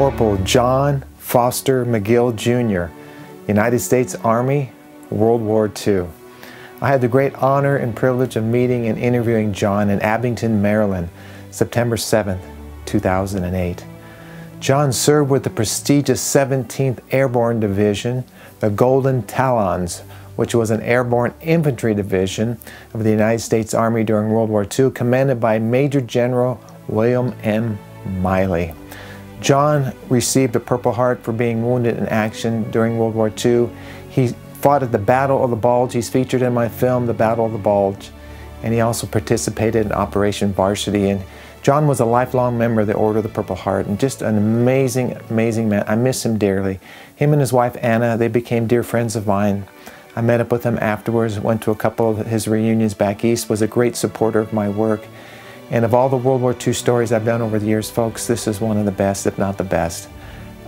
Corporal John Foster Magill Jr., United States Army, World War II. I had the great honor and privilege of meeting and interviewing John in Abingdon, Maryland, September 7, 2008. John served with the prestigious 17th Airborne Division, the Golden Talons, which was an airborne infantry division of the United States Army during World War II, commanded by Major General William M. Miley. John received a Purple Heart for being wounded in action during World War II. He fought at the Battle of the Bulge. He's featured in my film, The Battle of the Bulge. And he also participated in Operation Varsity. And John was a lifelong member of the Order of the Purple Heart and just an amazing, amazing man. I miss him dearly. Him and his wife Anna, they became dear friends of mine. I met up with him afterwards, went to a couple of his reunions back east, was a great supporter of my work. And of all the World War II stories I've done over the years, folks, this is one of the best, if not the best.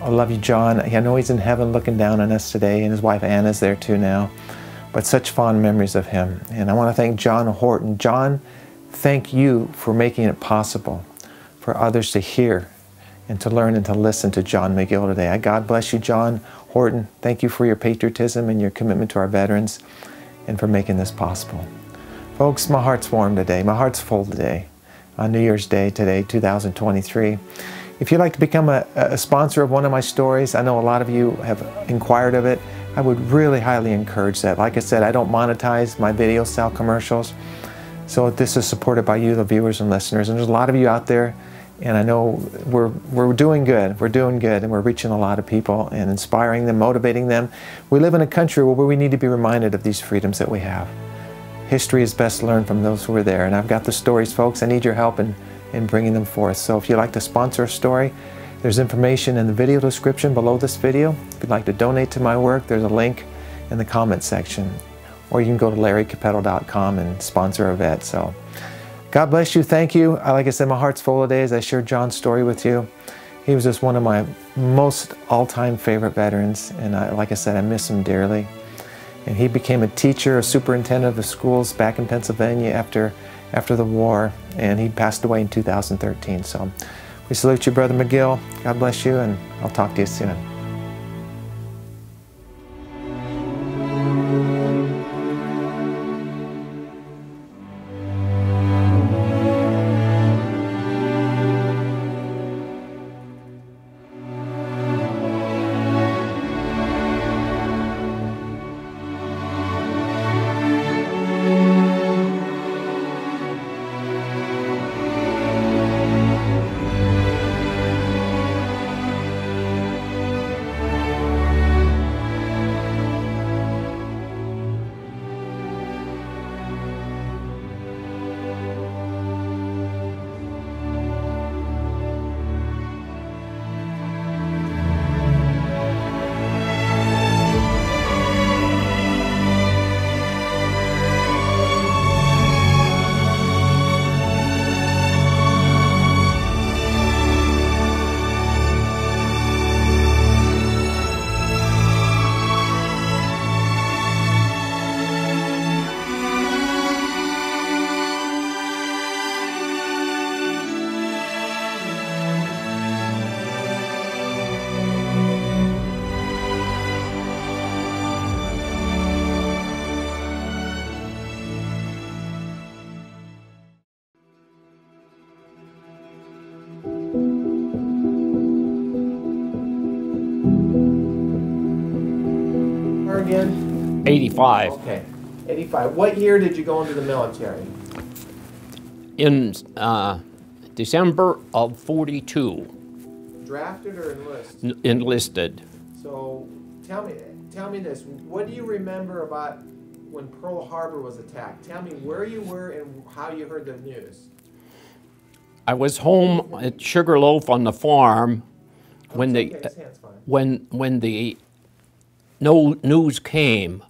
I love you, John. I know he's in heaven looking down on us today, and his wife Anna's there too now. But such fond memories of him. And I want to thank John Horton. John, thank you for making it possible for others to hear and to learn and to listen to John Magill today. God bless you, John Horton. Thank you for your patriotism and your commitment to our veterans and for making this possible. Folks, my heart's warm today. My heart's full today on New Year's Day today, 2023. If you'd like to become a, a, sponsor of one of my stories, I know a lot of you have inquired of it. I would really highly encourage that. Like I said, I don't monetize my videos, sell commercials. So this is supported by you, the viewers and listeners. And there's a lot of you out there, and I know we're, we're doing good. We're doing good, and we're reaching a lot of people and inspiring them, motivating them. We live in a country where we need to be reminded of these freedoms that we have. History is best learned from those who were there. And I've got the stories, folks. I need your help in, in bringing them forth. So if you'd like to sponsor a story, there's information in the video description below this video. If you'd like to donate to my work, there's a link in the comment section. Or you can go to larrycappetto.com and sponsor a vet. So God bless you. Thank you. Like I said, my heart's full of days. I shared John's story with you. He was just one of my most all-time favorite veterans. And I, like I said, I miss him dearly. And he became a teacher, a superintendent of schools back in Pennsylvania after, after the war, and he passed away in 2013. So we salute you, Brother Magill. God bless you, and I'll talk to you soon. 85. What year did you go into the military? In uh, December of 42. Drafted or enlisted? enlisted. So tell me, tell me this. What do you remember about when Pearl Harbor was attacked? Tell me where you were and how you heard the news. I was home at Sugarloaf on the farm when the when when the no news came.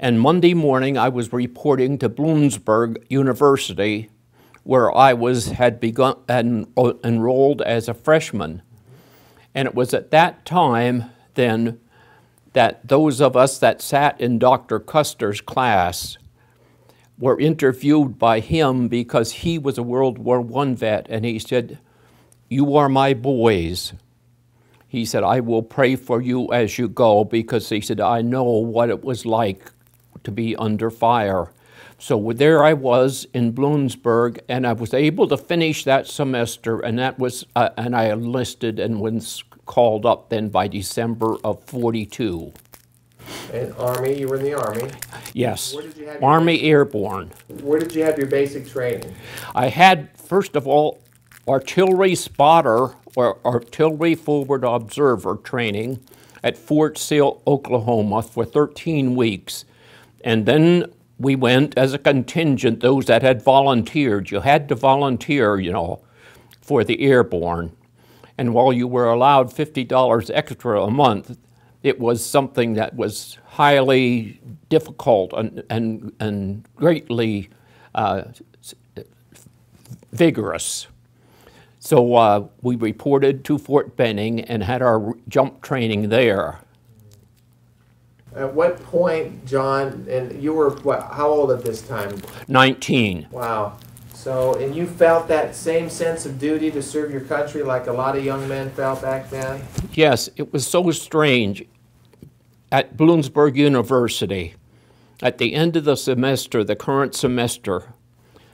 And Monday morning, I was reporting to Bloomsburg University, where I was had begun and enrolled as a freshman. And it was at that time then that those of us that sat in Dr. Custer's class were interviewed by him because he was a World War I vet, and he said, You are my boys. he said, I will pray for you as you go because he said, I know what it was like to be under fire. So there I was in Bloomsburg, and I was able to finish that semester, and that was, uh, and I enlisted and was called up then by December of 42. And Army, you were in the Army. Yes. Where did you have your Army Airborne. Where did you have your basic training? I had, first of all, artillery spotter or artillery forward observer training at Fort Sill, Oklahoma for 13 weeks. And then we went as a contingent, those that had volunteered. You had to volunteer, you know, for the airborne. And while you were allowed $50 extra a month, it was something that was highly difficult and, and, and greatly uh, vigorous. So uh, we reported to Fort Benning and had our jump training there. At what point, John, and you were what, how old at this time? 19. Wow. So, and you felt that same sense of duty to serve your country like a lot of young men felt back then? Yes, it was so strange. At Bloomsburg University, at the end of the semester, the current semester,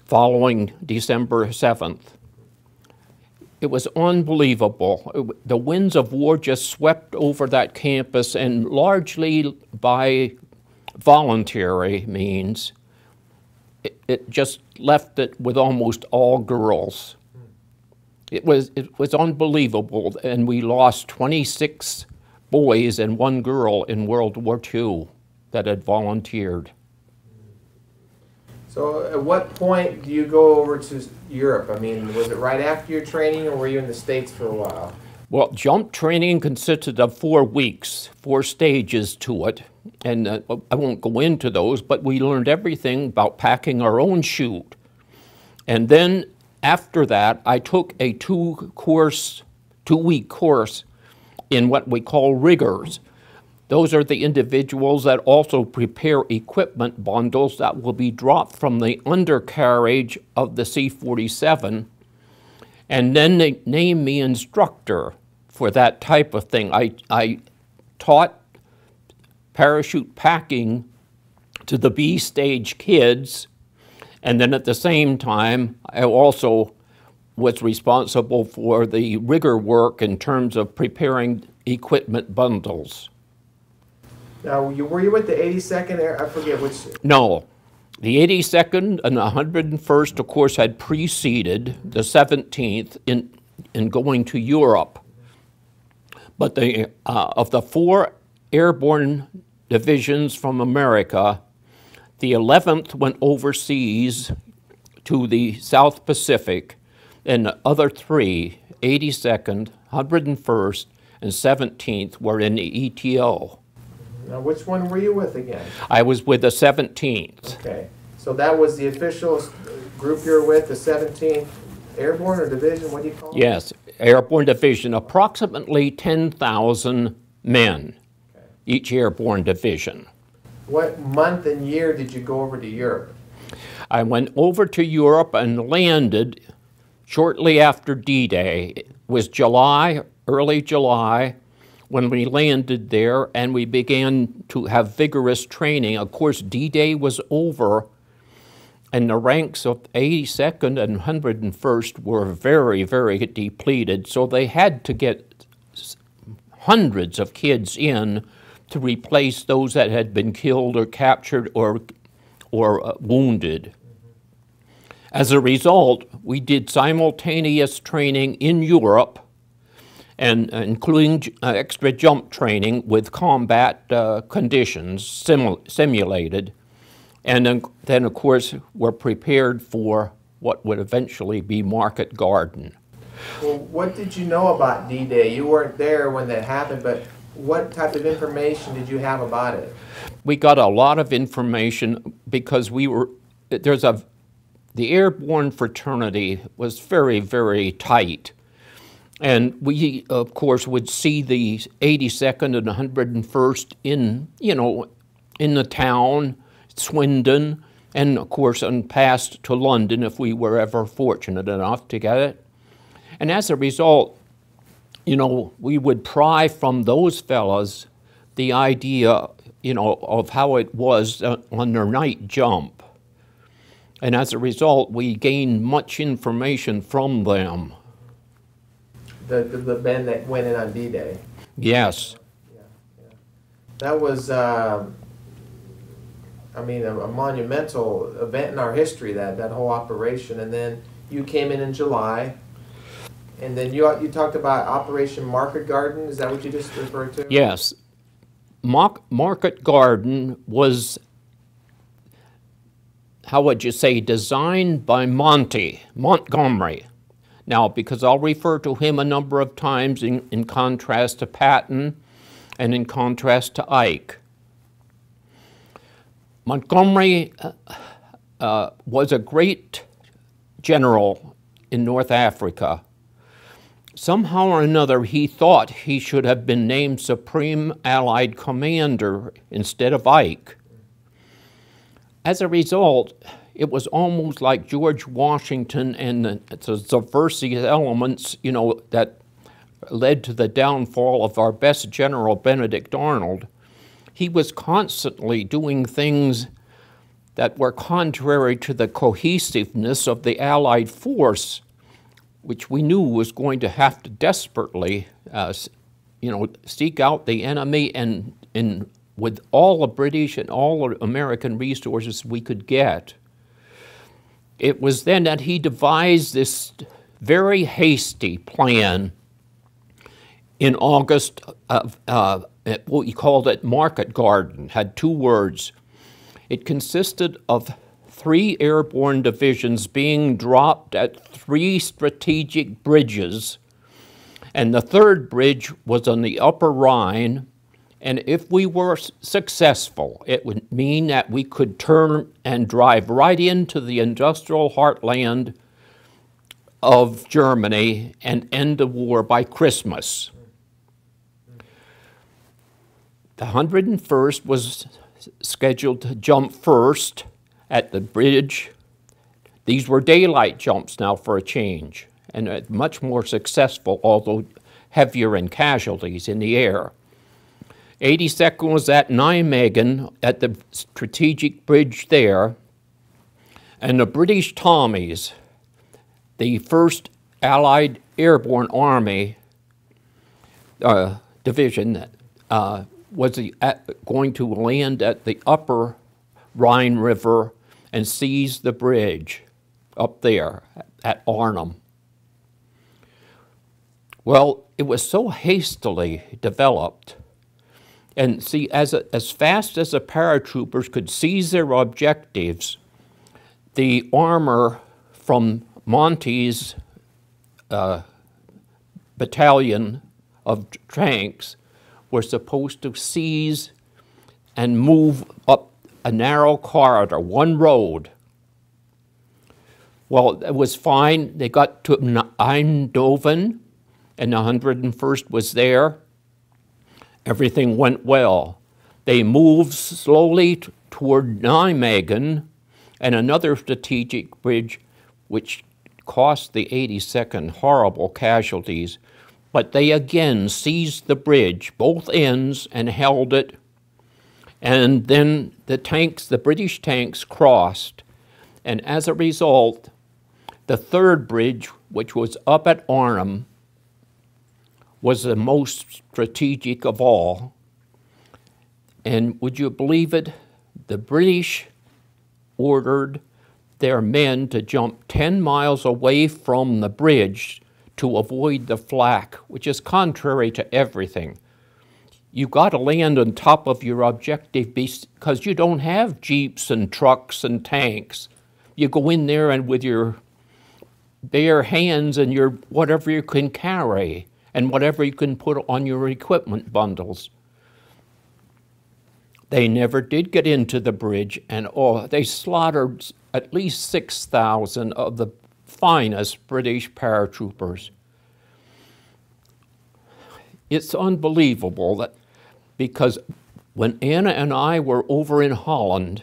following December 7th, it was unbelievable. It- the winds of war just swept over that campus, and largely by voluntary means, it, it just left it with almost all girls. It was, it was unbelievable, and we lost 26 boys and one girl in World War II that had volunteered. So, at what point do you go over to Europe? I mean, was it right after your training, or were you in the States for a while? Well, jump training consisted of four weeks, four stages to it, and uh, I won't go into those, but we learned everything about packing our own chute. And then after that, I took a two course, two week course in what we call riggers. Those are the individuals that also prepare equipment bundles that will be dropped from the undercarriage of the C 47 and then they named me instructor for that type of thing. I, I taught parachute packing to the B stage kids, and then at the same time, I also was responsible for the rigger work in terms of preparing equipment bundles. Now, you, were you with the 82nd Air? I forget which. No, the 82nd and the 101st, of course, had preceded the 17th in, in going to Europe. But the, uh, of the four airborne divisions from America, the 11th went overseas to the South Pacific, and the other three, 82nd, 101st, and 17th, were in the ETO. Now, which one were you with again? I was with the 17th. Okay. So that was the official group you're with, the 17th Airborne or Division? What do you call it? Yes, airborne division, approximately 10,000 men, okay. each airborne division. What month and year did you go over to Europe? I went over to Europe and landed shortly after D Day. It was July, early July, when we landed there and we began to have vigorous training. Of course, D Day was over, and the ranks of 82nd and 101st were very, very depleted, so they had to get hundreds of kids in to replace those that had been killed or captured or, or uh, wounded. As a result, we did simultaneous training in Europe, and uh, including j- uh, extra jump training with combat uh, conditions simu- simulated, and then, then, of course, we're prepared for what would eventually be Market Garden. Well, what did you know about D-Day? You weren't there when that happened, but what type of information did you have about it? we got a lot of information because we were there's a the airborne fraternity was very very tight and we of course would see the 82nd and 101st in you know in the town swindon and of course and passed to london if we were ever fortunate enough to get it and as a result you know, we would pry from those fellas the idea, you know, of how it was on their night jump. And as a result, we gained much information from them. The, the, the men that went in on D-Day. Yes. That was, um, I mean, a, a monumental event in our history. That that whole operation, and then you came in in July, and then you you talked about Operation Market Garden. Is that what you just referred to? Yes. Mar- Market Garden was, how would you say, designed by Monty Montgomery. Now, because I'll refer to him a number of times in, in contrast to Patton and in contrast to Ike. Montgomery uh, uh, was a great general in North Africa. Somehow or another, he thought he should have been named Supreme Allied Commander instead of Ike. As a result, it was almost like George Washington and the, the subversive elements, you know, that led to the downfall of our best general, Benedict Arnold. He was constantly doing things that were contrary to the cohesiveness of the Allied force, which we knew was going to have to desperately, uh, you know, seek out the enemy and, and with all the British and all the American resources we could get. It was then that he devised this very hasty plan in August of uh, what he called it Market Garden, had two words. It consisted of three airborne divisions being dropped at three strategic bridges, and the third bridge was on the upper Rhine. And if we were successful, it would mean that we could turn and drive right into the industrial heartland of Germany and end the war by Christmas. The 101st was scheduled to jump first at the bridge. These were daylight jumps now for a change, and uh, much more successful, although heavier in casualties in the air. 82nd was at Nijmegen at the strategic bridge there, and the British Tommies, the 1st Allied Airborne Army uh, Division, uh, was the, at, going to land at the upper Rhine River and seize the bridge up there at Arnhem. Well, it was so hastily developed. And see, as, a, as fast as the paratroopers could seize their objectives, the armor from Monty's uh, battalion of tanks were supposed to seize and move up a narrow corridor, one road. Well, it was fine. They got to Eindhoven, and the 101st was there. Everything went well. They moved slowly toward Nijmegen and another strategic bridge, which cost the 82nd horrible casualties but they again seized the bridge, both ends, and held it. And then the tanks, the British tanks, crossed. And as a result, the third bridge, which was up at Arnhem, was the most strategic of all. And would you believe it? The British ordered their men to jump 10 miles away from the bridge to avoid the flak, which is contrary to everything. You've got to land on top of your objective because you don't have jeeps and trucks and tanks. You go in there and with your bare hands and your whatever you can carry and whatever you can put on your equipment bundles. They never did get into the bridge, and oh, they slaughtered at least 6,000 of the finest British paratroopers. It's unbelievable that because when Anna and I were over in Holland,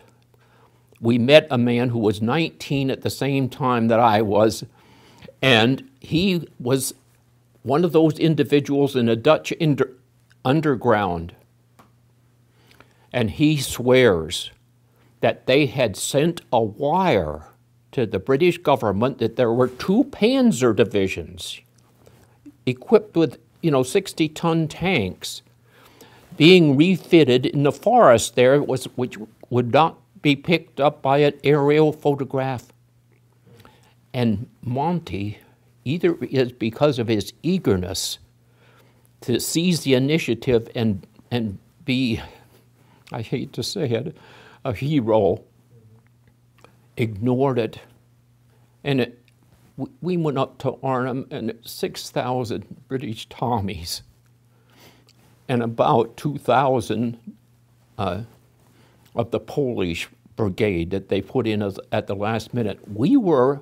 we met a man who was 19 at the same time that I was, and he was one of those individuals in a Dutch underground, and he swears that they had sent a wire to the British government that there were two panzer divisions equipped with, you know, 60 ton tanks being refitted in the forest there, was, which would not be picked up by an aerial photograph. And Monty, either is because of his eagerness to seize the initiative and, and be, I hate to say it, a hero, ignored it. And it, we went up to Arnhem and 6,000 British Tommies and about 2,000 uh, of the Polish brigade that they put in as, at the last minute. We were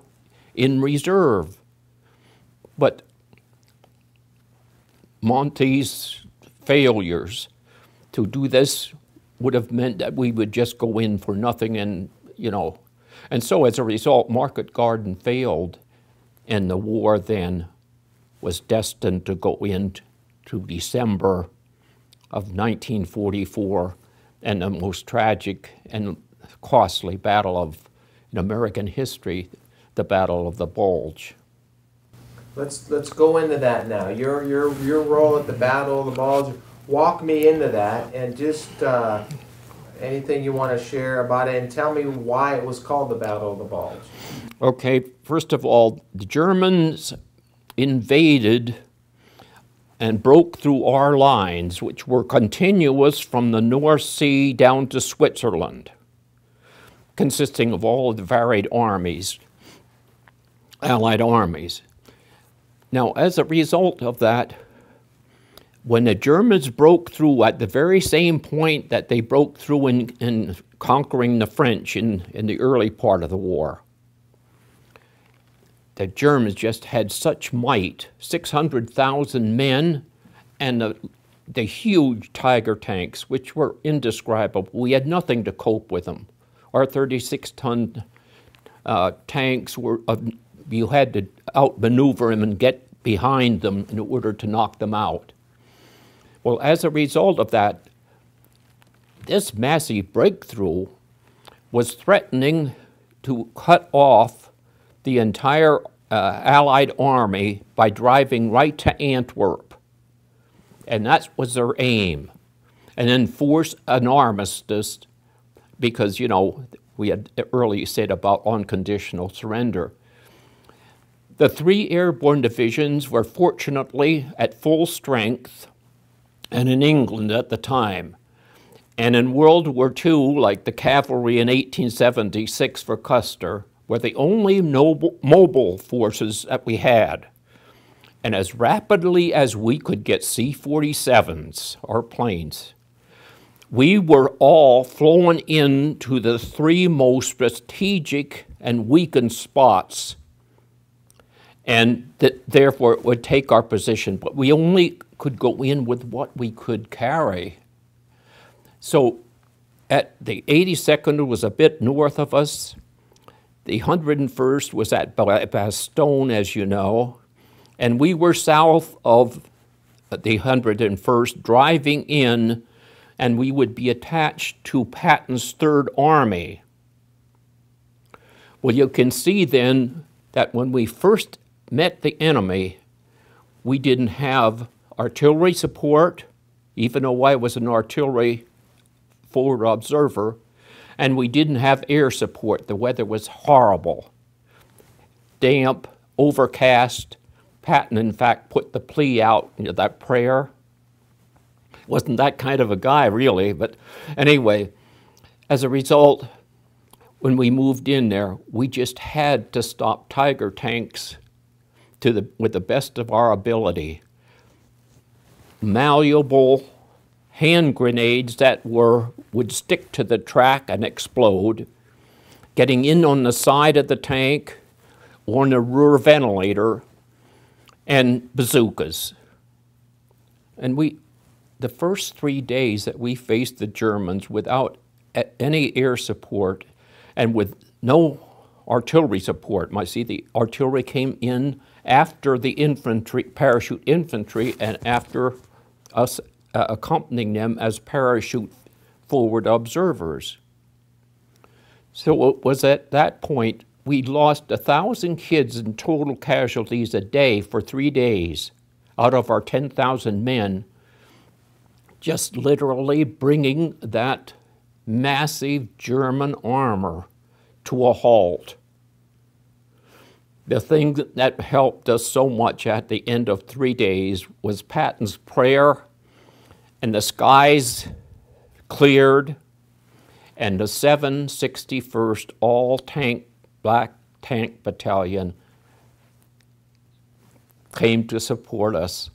in reserve. But Monty's failures to do this would have meant that we would just go in for nothing and, you know. And so as a result, Market Garden failed, and the war then was destined to go into December of 1944 and the most tragic and costly battle of in American history, the Battle of the Bulge. Let's let's go into that now. Your your your role at the Battle of the Bulge. Walk me into that and just uh, anything you want to share about it, and tell me why it was called the Battle of the Bulge. Okay, first of all, the Germans invaded and broke through our lines, which were continuous from the North Sea down to Switzerland, consisting of all of the varied armies, Allied armies. Now, as a result of that, when the Germans broke through at the very same point that they broke through in, in conquering the French in, in the early part of the war, the Germans just had such might 600,000 men and the, the huge Tiger tanks, which were indescribable. We had nothing to cope with them. Our 36 ton uh, tanks were, uh, you had to outmaneuver them and get behind them in order to knock them out. Well, as a result of that, this massive breakthrough was threatening to cut off the entire uh, Allied army by driving right to Antwerp. And that was their aim. And then force an armistice because, you know, we had earlier said about unconditional surrender. The three airborne divisions were fortunately at full strength and in England at the time. And in World War II, like the cavalry in 1876 for Custer, were the only noble, mobile forces that we had. And as rapidly as we could get C 47s, our planes, we were all flown into the three most strategic and weakened spots, and that therefore it would take our position. But we only could go in with what we could carry. So at the 82nd was a bit north of us, the 101st was at Bastogne, as you know, and we were south of the 101st, driving in, and we would be attached to Patton's Third Army. Well, you can see then that when we first met the enemy, we didn't have artillery support, even though I was an artillery forward observer and we didn't have air support. The weather was horrible, damp, overcast. Patton, in fact, put the plea out, you know, that prayer. Wasn't that kind of a guy, really, but anyway, as a result, when we moved in there, we just had to stop Tiger tanks to the, with the best of our ability. Malleable, hand grenades that were would stick to the track and explode, getting in on the side of the tank or on the rear ventilator, and bazookas. And we, the first three days that we faced the Germans without any air support and with no artillery support, I see the artillery came in after the infantry, parachute infantry, and after us uh, accompanying them as parachute forward observers. So it was at that point we lost a thousand kids in total casualties a day for three days out of our 10,000 men, just literally bringing that massive German armor to a halt. The thing that helped us so much at the end of three days was Patton's prayer, and the skies cleared, and the 761st All Tank Black Tank Battalion came to support us.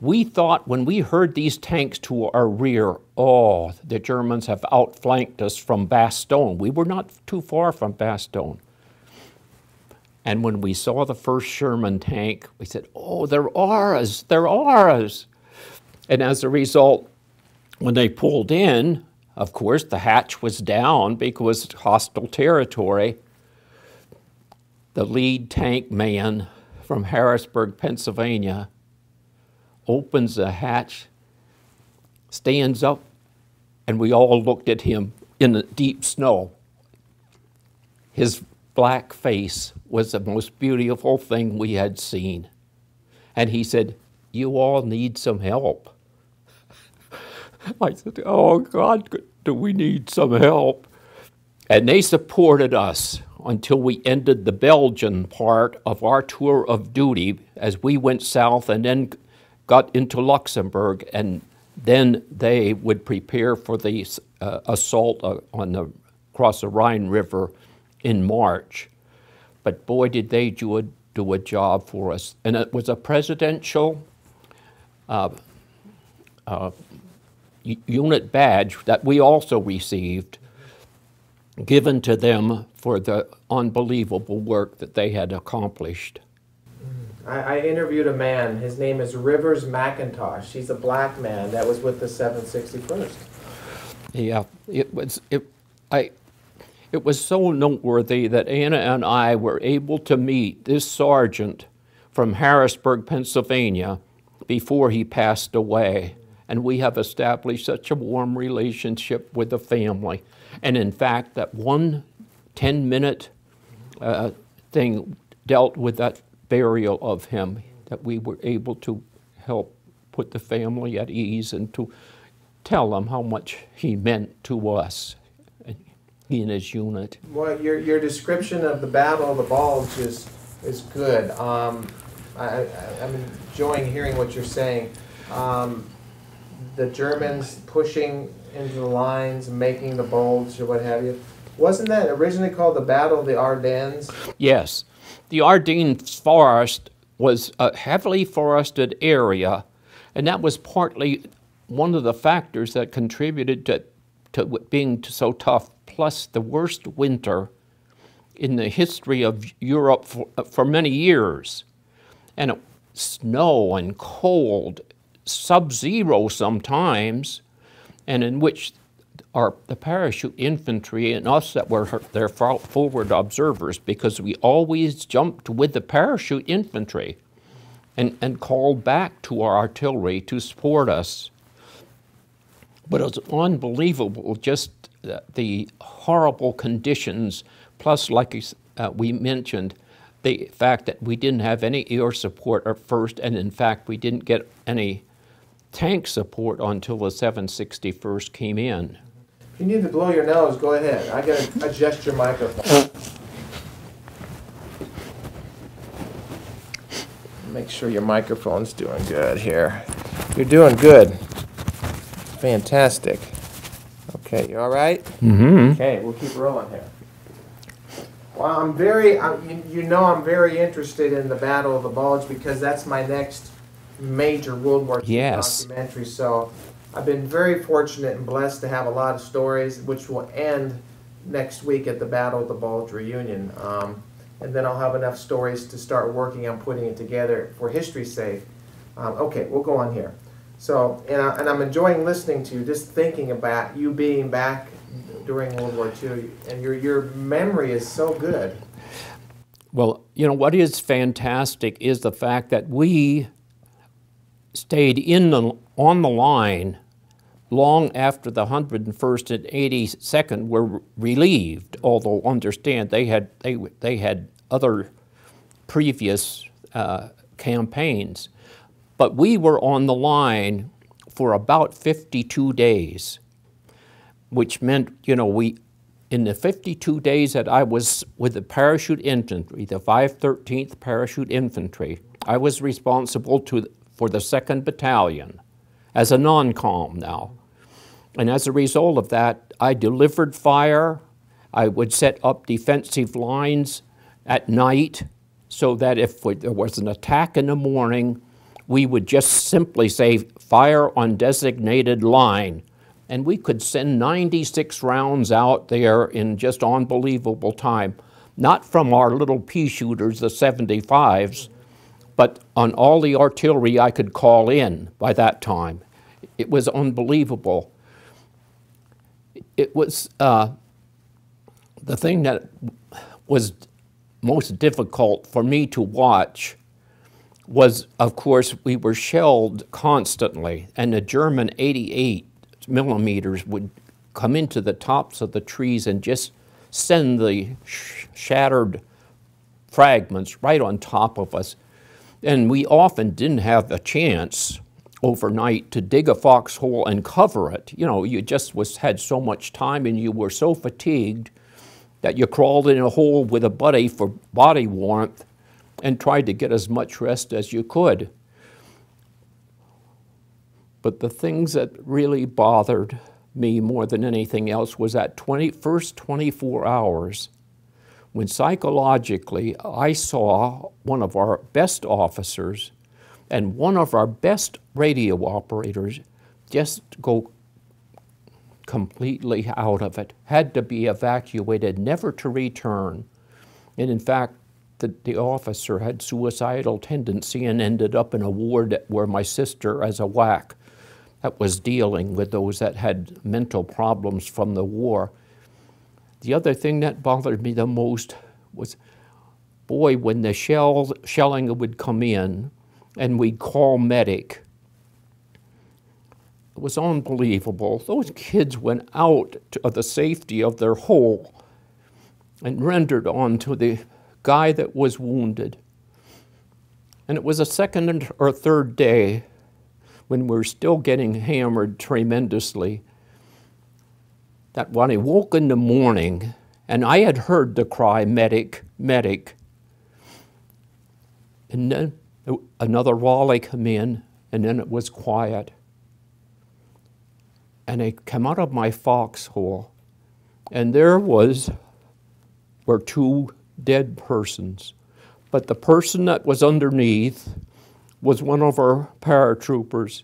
We thought when we heard these tanks to our rear, oh, the Germans have outflanked us from Bastogne. We were not too far from Bastogne. And when we saw the first Sherman tank, we said, oh, they're ours, they're ours. And as a result, when they pulled in, of course, the hatch was down because hostile territory. The lead tank man from Harrisburg, Pennsylvania, opens the hatch, stands up, and we all looked at him in the deep snow. His black face was the most beautiful thing we had seen. And he said, You all need some help. I said, Oh God, do we need some help? And they supported us until we ended the Belgian part of our tour of duty as we went south and then got into Luxembourg. And then they would prepare for the uh, assault uh, on the, across the Rhine River in March. But boy, did they do a, do a job for us. And it was a presidential uh, uh unit badge that we also received given to them for the unbelievable work that they had accomplished. I, I, interviewed a man. His name is Rivers McIntosh. He's a black man that was with the 761st. Yeah, it was. It, I. It was so noteworthy that Anna and I were able to meet this sergeant from Harrisburg, Pennsylvania, before he passed away and we have established such a warm relationship with the family. And in fact, that one 10 minute uh, thing dealt with that burial of him, that we were able to help put the family at ease and to tell them how much he meant to us, and his unit. Well, your, your description of the Battle of the Bulge is, is good. Um, I, am enjoying hearing what you're saying. Um, the Germans pushing into the lines, making the bulge or what have you. Wasn't that originally called the Battle of the Ardennes? Yes. The Ardennes forest was a heavily forested area, and that was partly one of the factors that contributed to, to being so tough, plus the worst winter in the history of Europe for, for many years. And it, snow and cold sub-zero sometimes, and in which our, the parachute infantry and us that were their forward observers, because we always jumped with the parachute infantry and, and called back to our artillery to support us. But it was unbelievable, just the horrible conditions, plus, like uh, we mentioned, the fact that we didn't have any air support at first, and in fact, we didn't get any tank support until the 761st came in. If you need to blow your nose, go ahead. I gotta adjust your microphone. Make sure your microphone's doing good here. You're doing good. Fantastic. Okay, you all right? Mm-hmm. Okay, we'll keep rolling here. Well, I'm very, I, you, you know I'm very interested in the Battle of the Bulge because that's my next major World War II yes. documentary. So I've been very fortunate and blessed to have a lot of stories, which will end next week at the Battle of the Bulge reunion. Um, and then I'll have enough stories to start working on putting it together for history's sake. Um, okay, we'll go on here. So, and, I, and I'm enjoying listening to you, just thinking about you being back during World War II, and your, your memory is so good. Well, you know, what is fantastic is the fact that we stayed in the, on the line long after the 101st and 82nd were relieved, although understand they had, they, they had other previous uh, campaigns. But we were on the line for about 52 days, which meant, you know, we, in the 52 days that I was with the parachute infantry, the 513th Parachute Infantry, I was responsible to, for the 2nd Battalion as a non-com now. And as a result of that, I delivered fire. I would set up defensive lines at night so that if there was an attack in the morning, we would just simply say, fire on designated line. And we could send 96 rounds out there in just unbelievable time. Not from our little pea shooters, the 75s, but on all the artillery I could call in by that time. It was unbelievable. It was uh, the thing that was most difficult for me to watch was, of course, we were shelled constantly, and the German 88 millimeters would come into the tops of the trees and just send the sh shattered fragments right on top of us. And we often didn't have a chance overnight to dig a foxhole and cover it. You know, you just was had so much time and you were so fatigued that you crawled in a hole with a buddy for body warmth and tried to get as much rest as you could. But the things that really bothered me more than anything else was that 20, first 24 hours when psychologically I saw one of our best officers and one of our best radio operators just go completely out of it, had to be evacuated, never to return. And in fact, the, the officer had suicidal tendency and ended up in a ward where my sister, as a WAC, that was dealing with those that had mental problems from the war. The other thing that bothered me the most was, boy, when the shells, shelling would come in and we'd call medic, it was unbelievable. Those kids went out to the safety of their hole and rendered onto the guy that was wounded. And it was a second or third day when we were still getting hammered tremendously that when I woke in the morning and I had heard the cry, medic, medic, and then another volley come in, and then it was quiet. And I came out of my foxhole, and there was were two dead persons. But the person that was underneath was one of our paratroopers.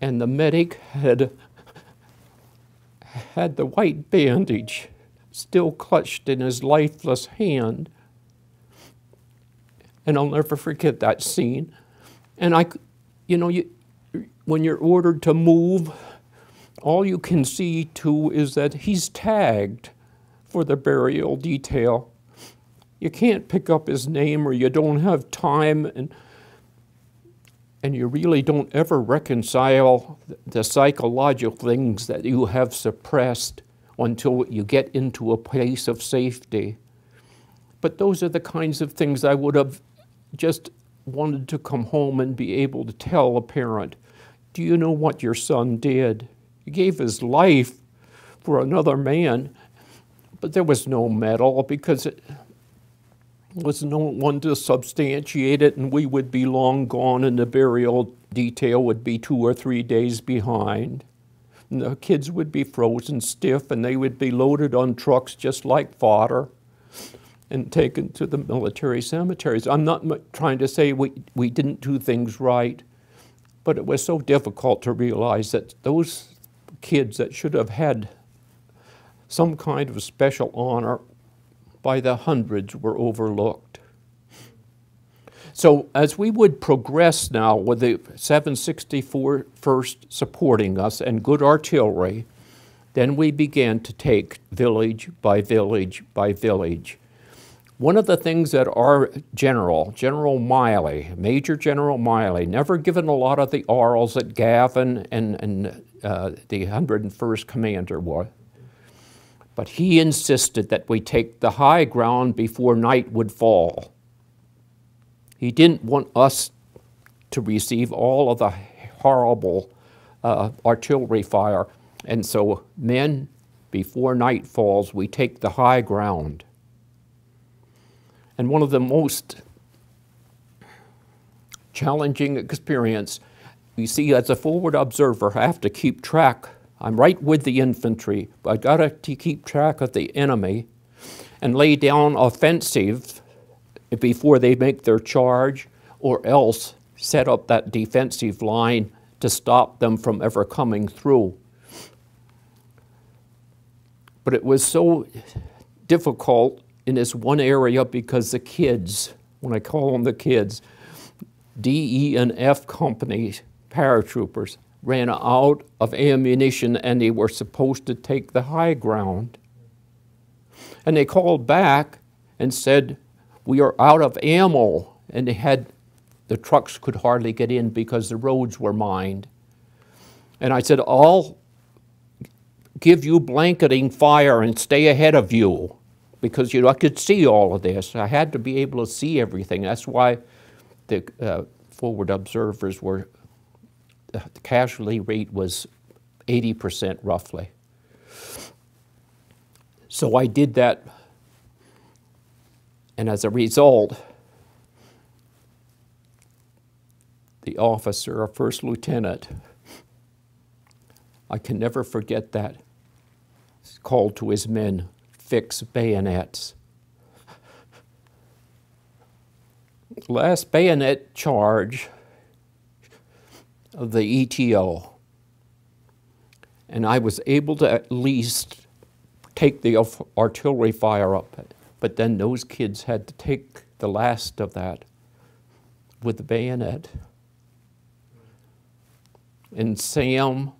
And the medic had had the white bandage still clutched in his lifeless hand. And I'll never forget that scene. And I, you know, you, when you're ordered to move, all you can see too is that he's tagged for the burial detail. You can't pick up his name or you don't have time and and you really don't ever reconcile the psychological things that you have suppressed until you get into a place of safety. But those are the kinds of things I would have just wanted to come home and be able to tell a parent. Do you know what your son did? He gave his life for another man, but there was no medal because it was no one to substantiate it, and we would be long gone, and the burial detail would be two or three days behind. And the kids would be frozen stiff, and they would be loaded on trucks just like fodder and taken to the military cemeteries. I'm not trying to say we, we didn't do things right, but it was so difficult to realize that those kids that should have had some kind of special honor by the hundreds were overlooked. So as we would progress now with the 764 first supporting us and good artillery, then we began to take village by village by village. One of the things that our general, General Miley, Major General Miley, never given a lot of the orals that Gavin and, and uh, the 101st Commander would, but he insisted that we take the high ground before night would fall. He didn't want us to receive all of the horrible uh, artillery fire. And so, men, before night falls, we take the high ground. And one of the most challenging experience, you see, as a forward observer, I have to keep track. I'm right with the infantry, but I got to keep track of the enemy and lay down offensive before they make their charge, or else set up that defensive line to stop them from ever coming through. But it was so difficult in this one area because the kids, when I call them the kids, D, E, and F company paratroopers ran out of ammunition and they were supposed to take the high ground. And they called back and said, We are out of ammo. And they had the trucks could hardly get in because the roads were mined. And I said, I'll give you blanketing fire and stay ahead of you because you know, I could see all of this. I had to be able to see everything. That's why the uh, forward observers were, the casualty rate was 80% roughly. So I did that, and as a result, the officer, a first lieutenant, I can never forget that, called to his men, fix bayonets. Last bayonet charge of the ETO, and I was able to at least take the artillery fire up, but then those kids had to take the last of that with the bayonet. And Sam,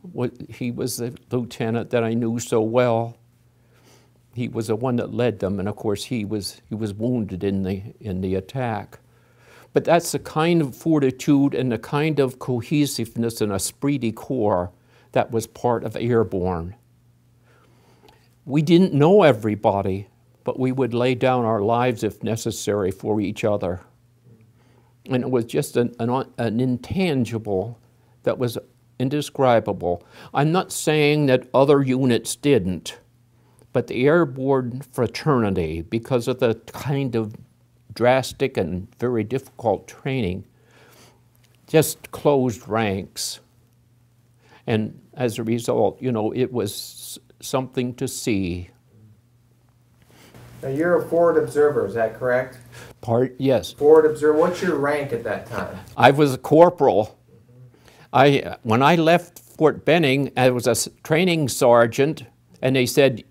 he was the lieutenant that I knew so well. He was the one that led them, and of course he was he was wounded in the in the attack. But that's the kind of fortitude and the kind of cohesiveness and esprit de corps that was part of Airborne. We didn't know everybody, but we would lay down our lives if necessary for each other. And it was just an, an, an intangible that was indescribable. I'm not saying that other units didn't, but the airborne fraternity, because of the kind of drastic and very difficult training, just closed ranks. And as a result, you know, it was something to see. Now you're a forward observer, is that correct? Part, yes. Forward observer. What's your rank at that time? I was a corporal. I, when I left Fort Benning, I was a training sergeant, and they said,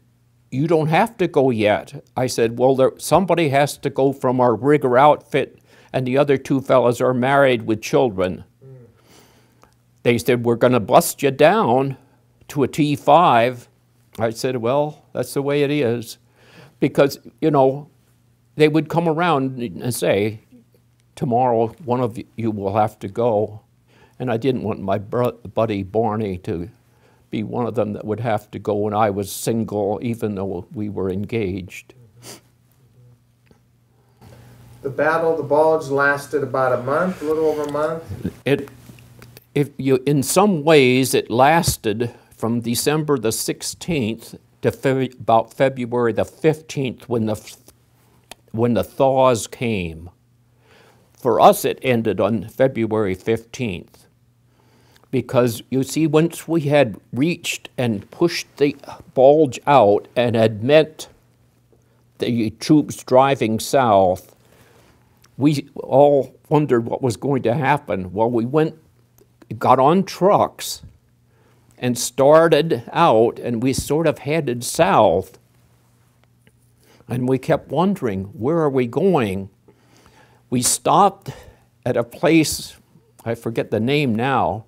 You don't have to go yet. I said, Well, there, somebody has to go from our rigger outfit, and the other two fellows are married with children. They said, We're going to bust you down to a T5. I said, Well, that's the way it is. Because, you know, they would come around and say, Tomorrow, one of you will have to go. And I didn't want my buddy Barney to be one of them that would have to go when I was single, even though we were engaged. The battle, the Bulge, lasted about a month, a little over a month. It, if you, in some ways, it lasted from December the 16th to fe about February the 15th when the, when the thaws came. For us, it ended on February 15th because you see, once we had reached and pushed the bulge out and had met the troops driving south, we all wondered what was going to happen. Well, we went, got on trucks and started out, and we sort of headed south. And we kept wondering, where are we going? We stopped at a place, I forget the name now,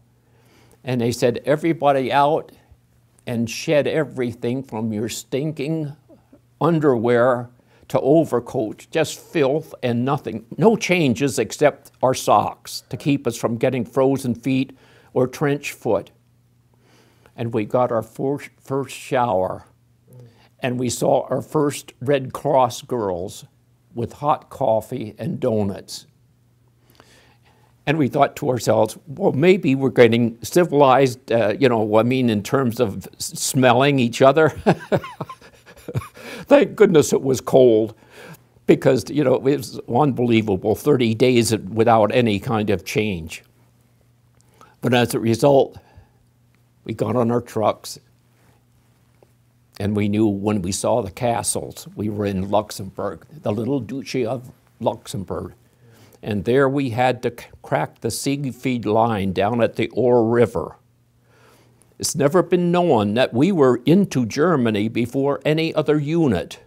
and they said, Everybody out and shed everything from your stinking underwear to overcoat, just filth and nothing. No changes except our socks to keep us from getting frozen feet or trench foot. And we got our first, first shower, and we saw our first Red Cross girls with hot coffee and donuts. And we thought to ourselves, well, maybe we're getting civilized, uh, you know, I mean, in terms of smelling each other. Thank goodness it was cold because, you know, it was unbelievable 30 days without any kind of change. But as a result, we got on our trucks and we knew when we saw the castles, we were in Luxembourg, the little Duchy of Luxembourg. And there we had to crack the Siegfried line down at the Our River. It's never been known that we were into Germany before any other unit.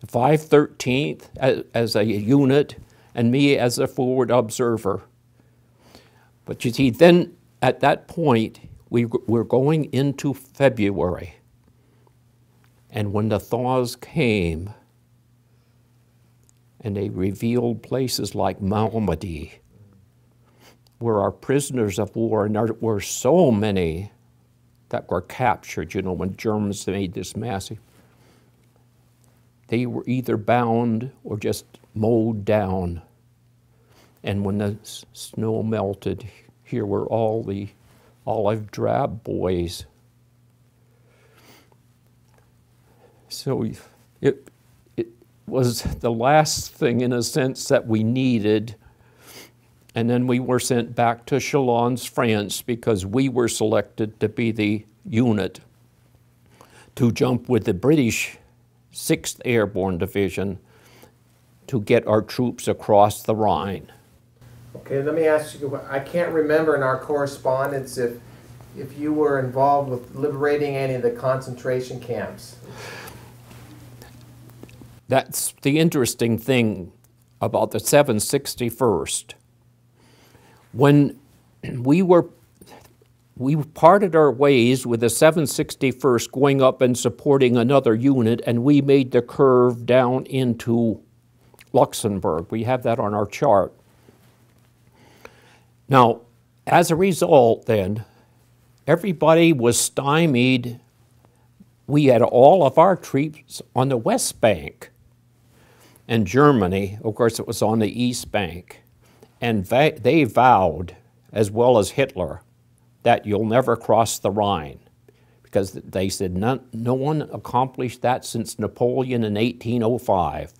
The 513th as, as a unit, and me as a forward observer. But you see, then at that point, we were going into February. And when the thaws came, and they revealed places like Malmedy, where our prisoners of war, and there were so many that were captured, you know, when Germans made this massive, they were either bound or just mowed down. And when the snow melted, here were all the olive drab boys. So it, was the last thing, in a sense, that we needed. And then we were sent back to Chalons, France, because we were selected to be the unit to jump with the British 6th Airborne Division to get our troops across the Rhine. Okay, let me ask you, I can't remember in our correspondence if, if you were involved with liberating any of the concentration camps. That's the interesting thing about the 761st. When we were we parted our ways with the 761st going up and supporting another unit, and we made the curve down into Luxembourg. We have that on our chart. Now, as a result, then, everybody was stymied. We had all of our troops on the West Bank and Germany, of course, it was on the East Bank, and they vowed, as well as Hitler, that you'll never cross the Rhine. Because they said no, no one accomplished that since Napoleon in 1805.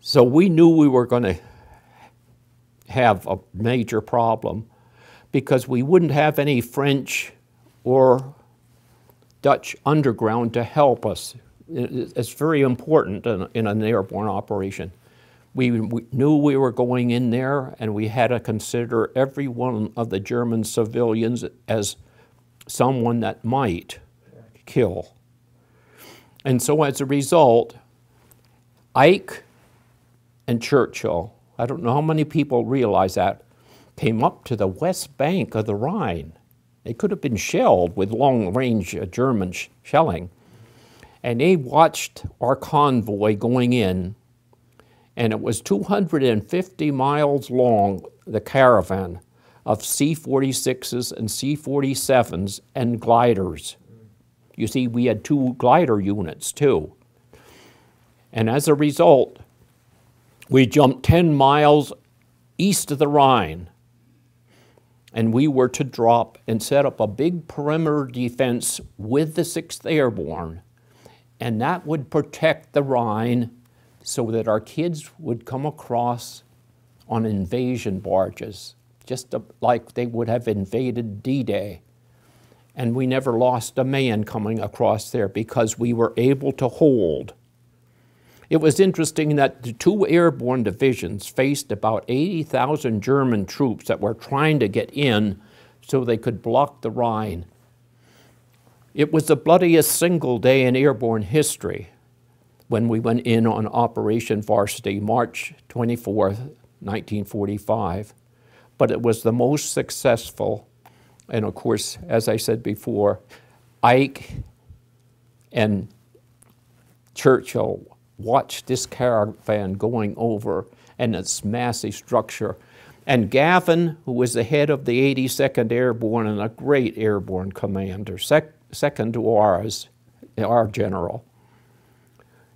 So we knew we were going to have a major problem because we wouldn't have any French or Dutch underground to help us it's very important in, in an airborne operation. We, we, knew we were going in there, and we had to consider every one of the German civilians as someone that might kill. And so, as a result, Ike and Churchill, I don't know how many people realize that, came up to the west bank of the Rhine. They could have been shelled with long range uh, German sh shelling and they watched our convoy going in, and it was 250 miles long, the caravan of C 46s and C 47s and gliders. You see, we had two glider units too. And as a result, we jumped 10 miles east of the Rhine and we were to drop and set up a big perimeter defense with the 6th Airborne and that would protect the Rhine so that our kids would come across on invasion barges, just like they would have invaded D Day. And we never lost a man coming across there because we were able to hold. It was interesting that the two airborne divisions faced about 80,000 German troops that were trying to get in so they could block the Rhine. It was the bloodiest single day in airborne history when we went in on Operation Varsity, March 24, 1945. But it was the most successful. And of course, as I said before, Ike and Churchill watched this caravan going over and its massive structure. And Gavin, who was the head of the 82nd Airborne and a great airborne commander, sec second to ours, our general,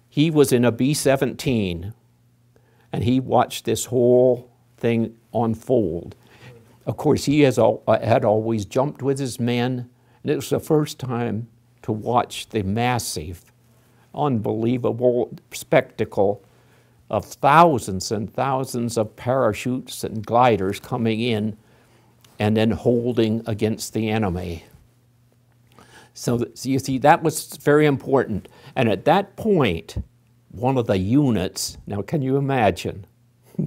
he was in a B 17 and he watched this whole thing unfold. Of course, he has, uh, had always jumped with his men, and it was the first time to watch the massive, unbelievable spectacle of thousands and thousands of parachutes and gliders coming in and then holding against the enemy. So, so you see, that was very important. And at that point, one of the units, now can you imagine?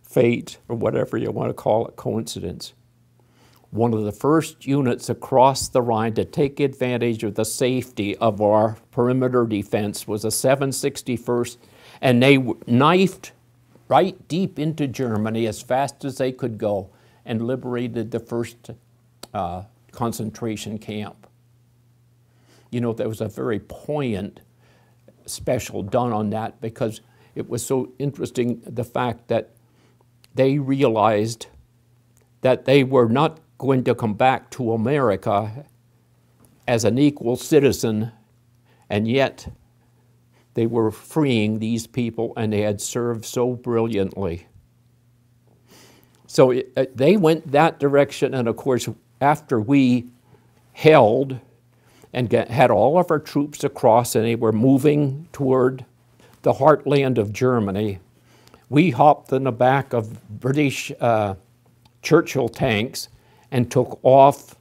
Fate, or whatever you want to call it, coincidence. One of the first units across the Rhine to take advantage of the safety of our perimeter defense was the 761st and they knifed right deep into Germany as fast as they could go and liberated the first uh, concentration camp. You know, there was a very poignant special done on that because it was so interesting the fact that they realized that they were not going to come back to America as an equal citizen, and yet they were freeing these people and they had served so brilliantly. So it, uh, they went that direction, and of course, after we held and get, had all of our troops across and they were moving toward the heartland of Germany, we hopped in the back of British uh, Churchill tanks and took off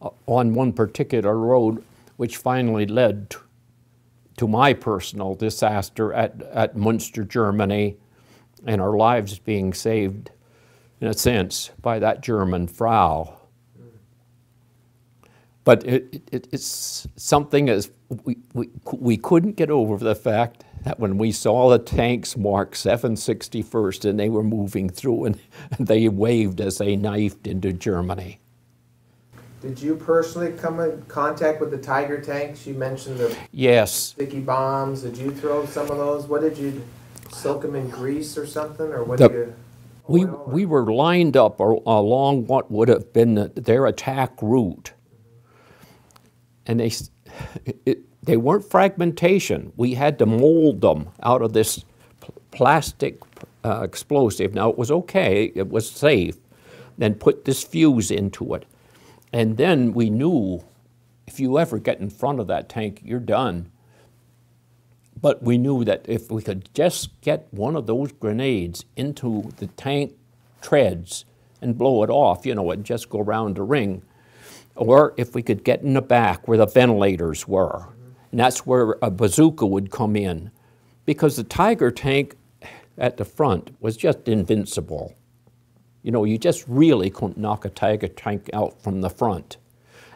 uh, on one particular road, which finally led to my personal disaster at, at Munster, Germany, and our lives being saved, in a sense, by that German Frau. But it, it, it's something as we, we, we couldn't get over the fact that when we saw the tanks mark 761st and they were moving through and, they waved as they knifed into Germany. Did you personally come in contact with the Tiger tanks? You mentioned the yes sticky bombs. Did you throw some of those? What did you soak them in grease or something, or what? The, you, we we were lined up along what would have been their attack route, and they it, they weren't fragmentation. We had to mold them out of this plastic uh, explosive. Now it was okay; it was safe. Then put this fuse into it and then we knew if you ever get in front of that tank, you're done. But we knew that if we could just get one of those grenades into the tank treads and blow it off, you know, and just go around the ring, or if we could get in the back where the ventilators were, and that's where a bazooka would come in, because the Tiger tank at the front was just invincible. You know, you just really couldn't knock a Tiger tank out from the front.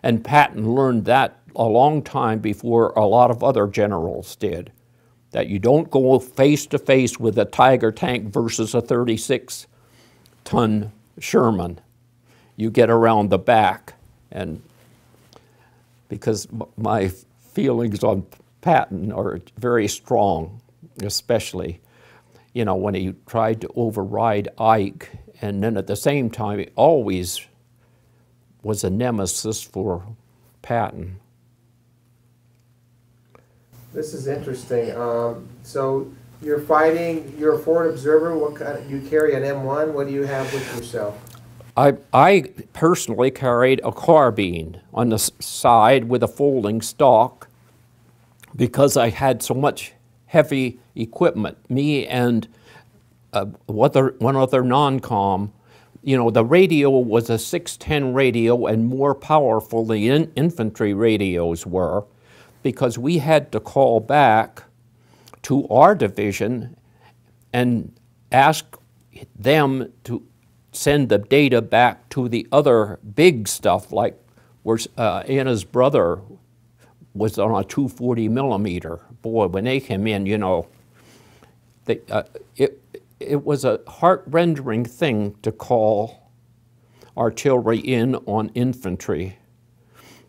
And Patton learned that a long time before a lot of other generals did. That you don't go face to face with a Tiger tank versus a 36 ton Sherman. You get around the back. And because my feelings on Patton are very strong, especially, you know, when he tried to override Ike and then at the same time, he always was a nemesis for Patton. This is interesting. Um, so you're fighting. You're a forward observer. What kind? Of, you carry an M1. What do you have with yourself? I, I personally carried a carbine on the side with a folding stock because I had so much heavy equipment. Me and uh, other, one other non-com, you know, the radio was a 610 radio and more powerful than in infantry radios were because we had to call back to our division and ask them to send the data back to the other big stuff like where uh, Anna's brother was on a 240 millimeter. Boy, when they came in, you know, they, uh, it, it was a heart-rending thing to call artillery in on infantry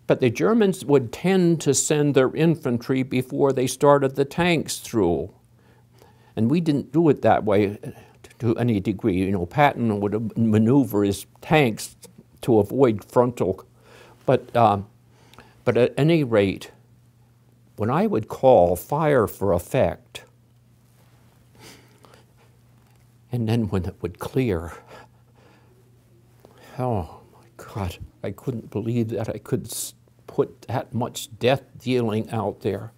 But the Germans would tend to send their infantry before they started the tanks through. And we didn't do it that way to any degree. You know, Patton would maneuver his tanks to avoid frontal. But, uh, but at any rate, when I would call fire for effect, and then when it would clear, oh my God, I couldn't believe that I could put that much death dealing out there.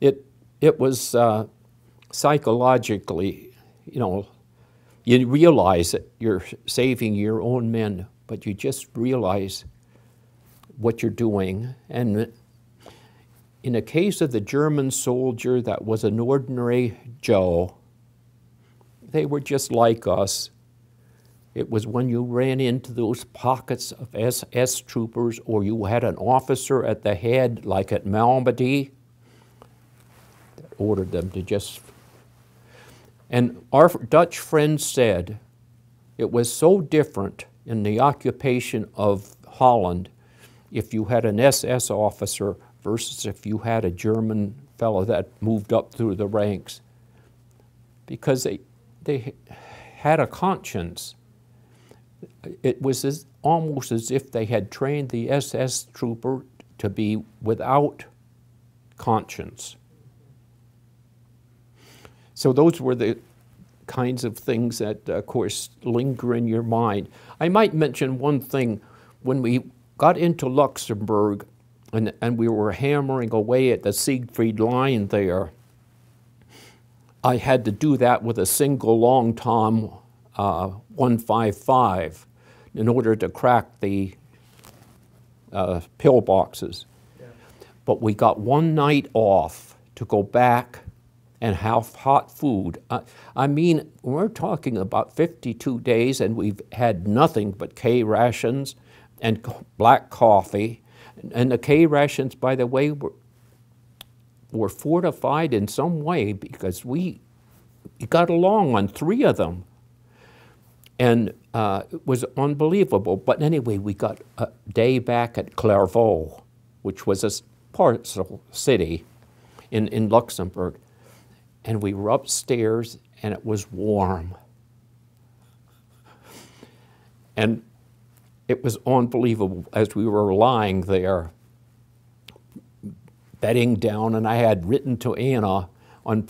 It, it was uh, psychologically, you know, you realize that you're saving your own men, but you just realize what you're doing. And in the case of the German soldier that was an ordinary Joe, they were just like us. It was when you ran into those pockets of SS troopers or you had an officer at the head, like at Malmedy, that ordered them to just. And our Dutch friend said it was so different in the occupation of Holland if you had an SS officer versus if you had a German fellow that moved up through the ranks. Because they, they had a conscience. It was as, almost as if they had trained the SS trooper to be without conscience. So those were the kinds of things that, of course, linger in your mind. I might mention one thing. When we got into Luxembourg, and, and we were hammering away at the Siegfried line there. I had to do that with a single long tom uh, 155 in order to crack the uh, pillboxes. Yeah. But we got one night off to go back and have hot food. Uh, I mean, we're talking about 52 days and we've had nothing but K rations and black coffee and the K rations, by the way, were, were fortified in some way because we got along on three of them. And uh, it was unbelievable. But anyway, we got a day back at Clervaux, which was a parcel city in, in Luxembourg. And we were upstairs and it was warm. And it was unbelievable as we were lying there, bedding down, and I had written to Anna on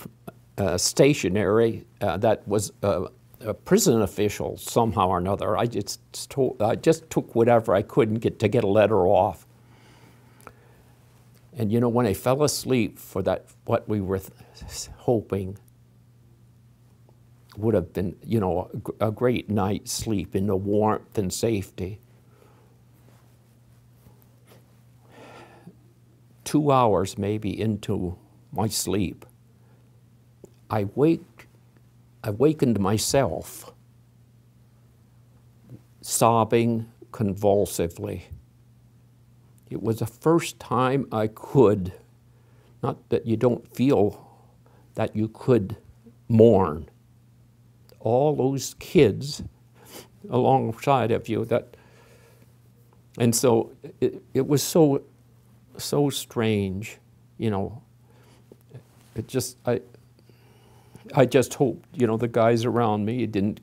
uh, stationery uh, that was uh, a prison official somehow or another. I just, told, I just took whatever I could get to get a letter off. And you know, when I fell asleep for that, what we were hoping would have been, you know, a, great night's sleep in the warmth and safety. two hours maybe into my sleep, I wake, I wakened myself, sobbing convulsively. It was the first time I could, not that you don't feel that you could mourn. All those kids alongside of you that, and so it, it was so so strange, you know. It just, I, I just hoped, you know, the guys around me didn't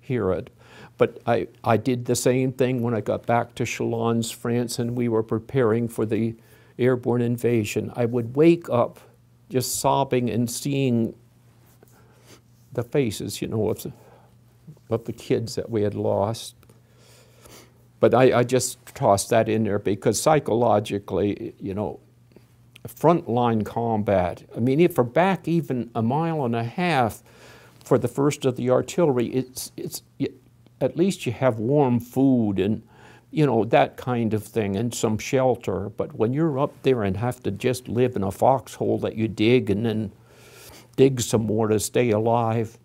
hear it. But I, I did the same thing when I got back to Chalons, France, and we were preparing for the airborne invasion. I would wake up just sobbing and seeing the faces, you know, of the, of the kids that we had lost. But I, I just tossed that in there because psychologically, you know, frontline combat, I mean, if we're back even a mile and a half for the first of the artillery, it's, it's, at least you have warm food and, you know, that kind of thing and some shelter. But when you're up there and have to just live in a foxhole that you dig and then dig some more to stay alive,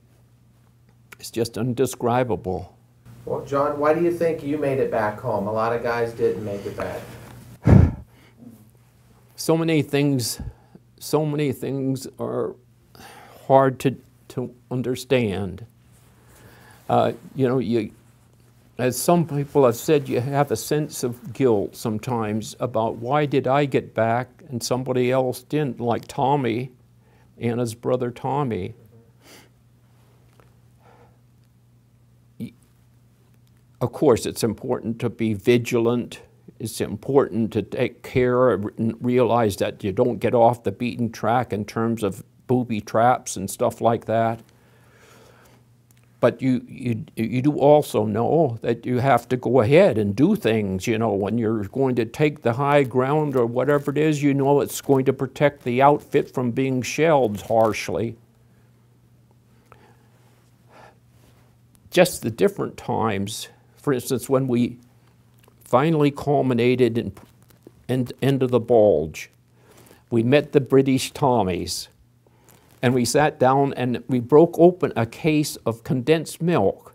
it's just indescribable. Well, John, why do you think you made it back home? A lot of guys didn't make it back. So many things, so many things are hard to, to understand. Uh, you know, you, as some people have said, you have a sense of guilt sometimes about why did I get back and somebody else didn't, like Tommy, Anna's brother Tommy. Of course, it's important to be vigilant. It's important to take care and realize that you don't get off the beaten track in terms of booby traps and stuff like that. But you, you, you do also know that you have to go ahead and do things, you know, when you're going to take the high ground or whatever it is, you know it's going to protect the outfit from being shelled harshly. Just the different times for instance, when we finally culminated in, in end of the bulge, we met the British Tommies, and we sat down and we broke open a case of condensed milk.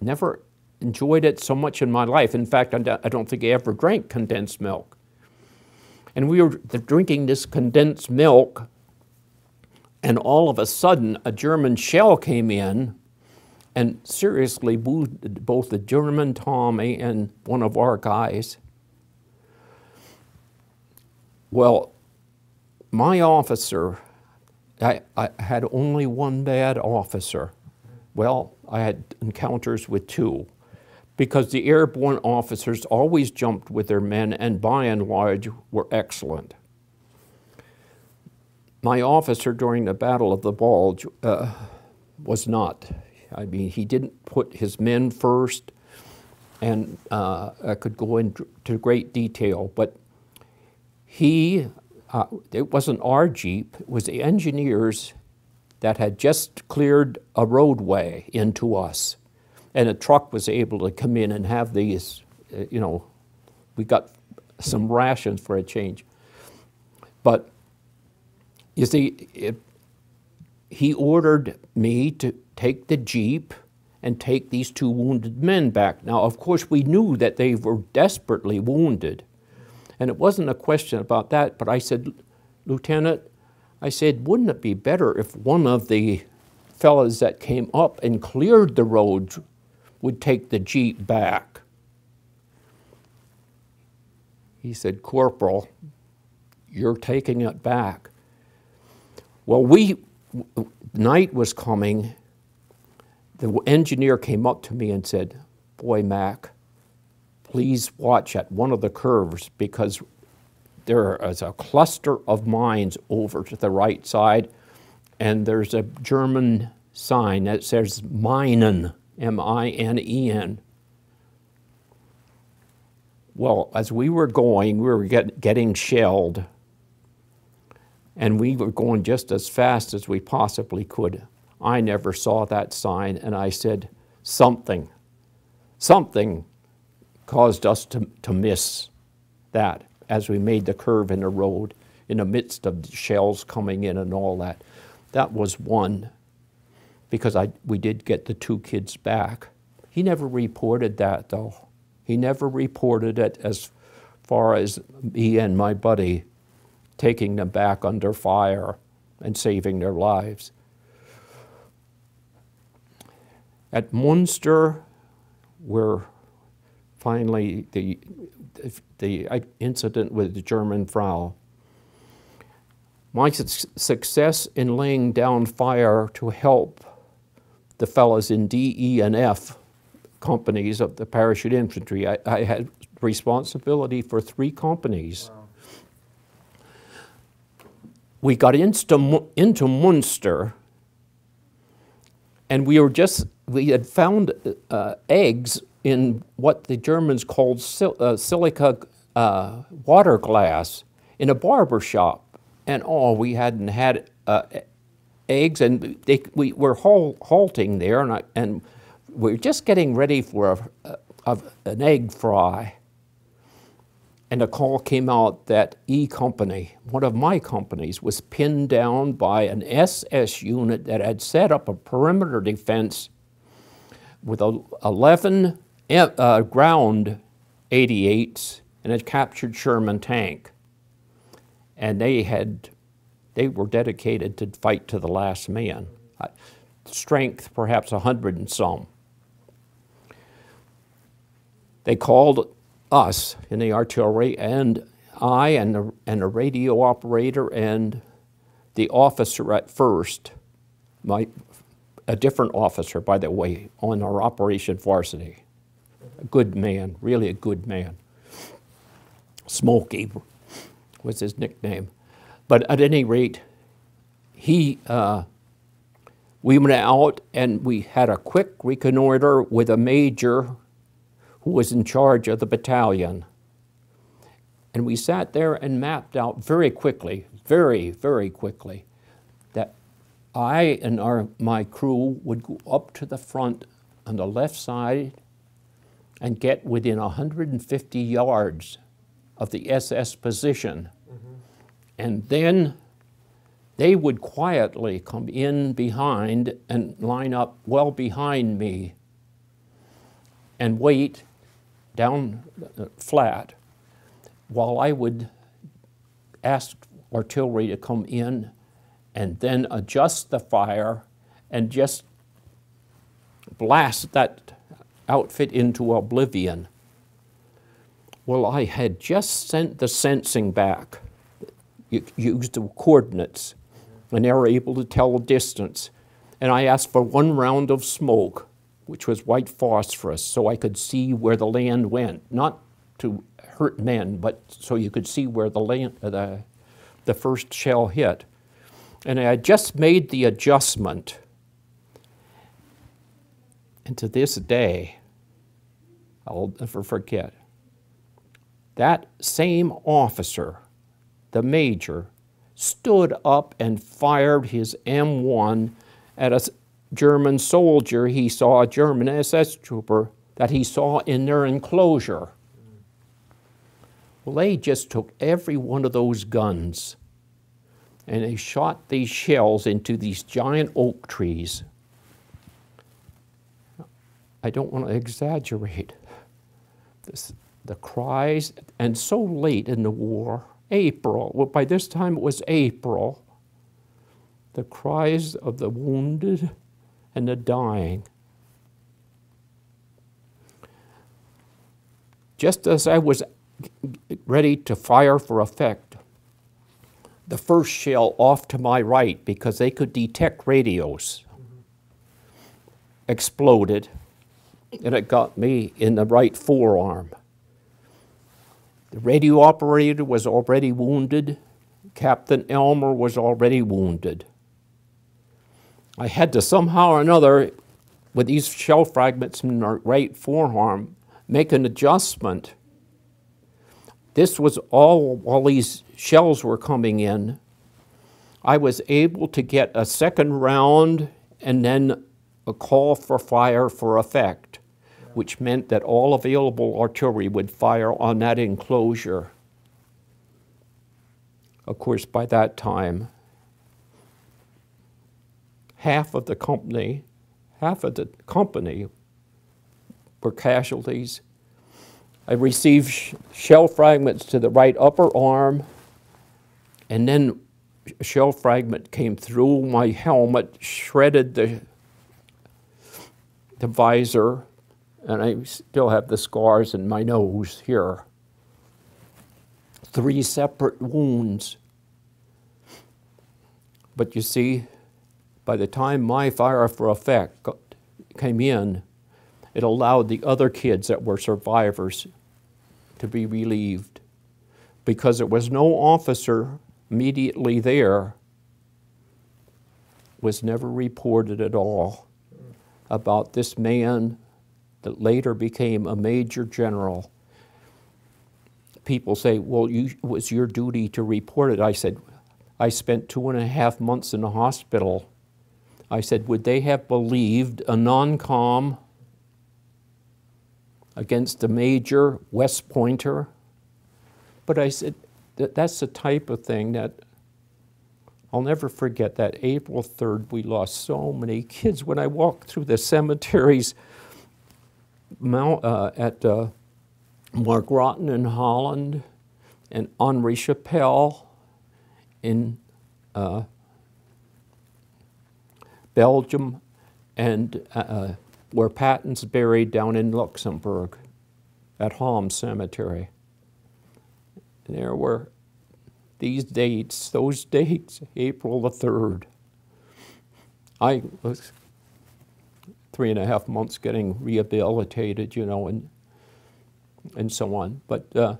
Never enjoyed it so much in my life. In fact, I don't think I ever drank condensed milk. And we were drinking this condensed milk, and all of a sudden, a German shell came in and seriously wounded both the German Tommy and one of our guys. Well, my officer, I, I had only one bad officer. Well, I had encounters with two because the airborne officers always jumped with their men and by and large were excellent. My officer during the Battle of the Bulge uh, was not. I mean, he didn't put his men first, and uh, I could go into great detail, but he, uh, it wasn't our Jeep, it was the engineers that had just cleared a roadway into us. And a truck was able to come in and have these, uh, you know, we got some rations for a change. But you see, it, he ordered me to take the Jeep and take these two wounded men back. Now, of course, we knew that they were desperately wounded. And it wasn't a question about that, but I said, Lieutenant, I said, wouldn't it be better if one of the fellows that came up and cleared the road would take the Jeep back? He said, Corporal, you're taking it back. Well, we, night was coming, the engineer came up to me and said, Boy, Mac, please watch at one of the curves because there is a cluster of mines over to the right side, and there's a German sign that says Minen, M I N E N. Well, as we were going, we were get, getting shelled, and we were going just as fast as we possibly could. I never saw that sign, and I said, something, something caused us to, to miss that as we made the curve in the road in the midst of shells coming in and all that. That was one, because I, we did get the two kids back. He never reported that, though. He never reported it as far as me and my buddy taking them back under fire and saving their lives. At Munster, where finally the, the incident with the German Frau, my success in laying down fire to help the fellows in D, E, and F companies of the parachute infantry, I, I had responsibility for three companies. Wow. We got into, into Munster, and we were just we had found uh, eggs in what the Germans called sil uh, silica uh, water glass in a barber shop. And oh, we hadn't had uh, eggs, and they, we were halting there, and, I, and we are just getting ready for a, a, an egg fry and a call came out that E Company, one of my companies, was pinned down by an SS unit that had set up a perimeter defense with 11 uh, ground 88s and a captured Sherman tank. And they had, they were dedicated to fight to the last man. Uh, strength, perhaps a hundred and some. they called us in the artillery, and I and the, and the radio operator and the officer at first, my, a different officer, by the way, on our Operation Varsity. A good man, really a good man. Smokey was his nickname. But at any rate, he, uh, we went out and we had a quick reconnoiter with a major who was in charge of the battalion. And we sat there and mapped out very quickly, very, very quickly, that I and our, my crew would go up to the front on the left side and get within 150 yards of the SS position. Mm-hmm. And then they would quietly come in behind and line up well behind me and wait down uh, flat while I would ask artillery to come in and then adjust the fire and just blast that outfit into oblivion. Well, I had just sent the sensing back, used the coordinates, and they were able to tell the distance. And I asked for one round of smoke, which was white phosphorus, so I could see where the land went, not to hurt men, but so you could see where the, land, uh, the, the first shell hit. And I had just made the adjustment. And to this day, I'll never forget, that same officer, the major, stood up and fired his M1 at a German soldier he saw, a German SS trooper, that he saw in their enclosure. Well, they just took every one of those guns and they shot these shells into these giant oak trees. I don't want to exaggerate this, the cries, and so late in the war, April, well, by this time it was April, the cries of the wounded and the dying. Just as I was ready to fire for effect. The first shell off to my right, because they could detect radios, mm-hmm. exploded, and it got me in the right forearm. The radio operator was already wounded. Captain Elmer was already wounded. I had to somehow or another, with these shell fragments in my right forearm, make an adjustment this was all while these shells were coming in. I was able to get a second round and then a call for fire for effect, which meant that all available artillery would fire on that enclosure. Of course, by that time, half of the company, half of the company were casualties I received sh shell fragments to the right upper arm, and then a shell fragment came through my helmet, shredded the, the visor, and I still have the scars in my nose here. Three separate wounds. But you see, by the time my fire for effect came in, it allowed the other kids that were survivors to be relieved because there was no officer immediately there was never reported at all about this man that later became a major general. People say, well, you, it was your duty to report it. I said, I spent two and a half months in the hospital. I said, would they have believed a non-com against a major West Pointer. But I said, that, that's the type of thing that I'll never forget that April 3rd, we lost so many kids. When I walked through the cemeteries Mount, uh, at uh, Margraten in Holland and Henri Chapelle in uh, Belgium and uh, where Patton's buried down in Luxembourg. at Holmes Cemetery. And there were these dates, those dates, April the 3rd. I was three and a half months getting rehabilitated, you know, and, and so on. But uh,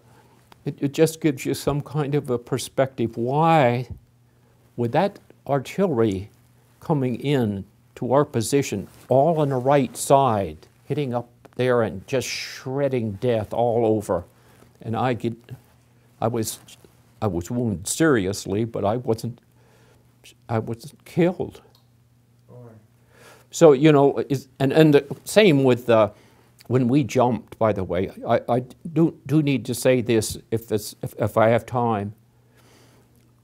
it, it just gives you some kind of a perspective. Why would that artillery coming in to our position, all on the right side, hitting up there and just shredding death all over. And I get, I was, I was wounded seriously, but I wasn't, I wasn't killed. So you know, and and the same with uh, when we jumped. By the way, I, I do do need to say this if this if, if I have time.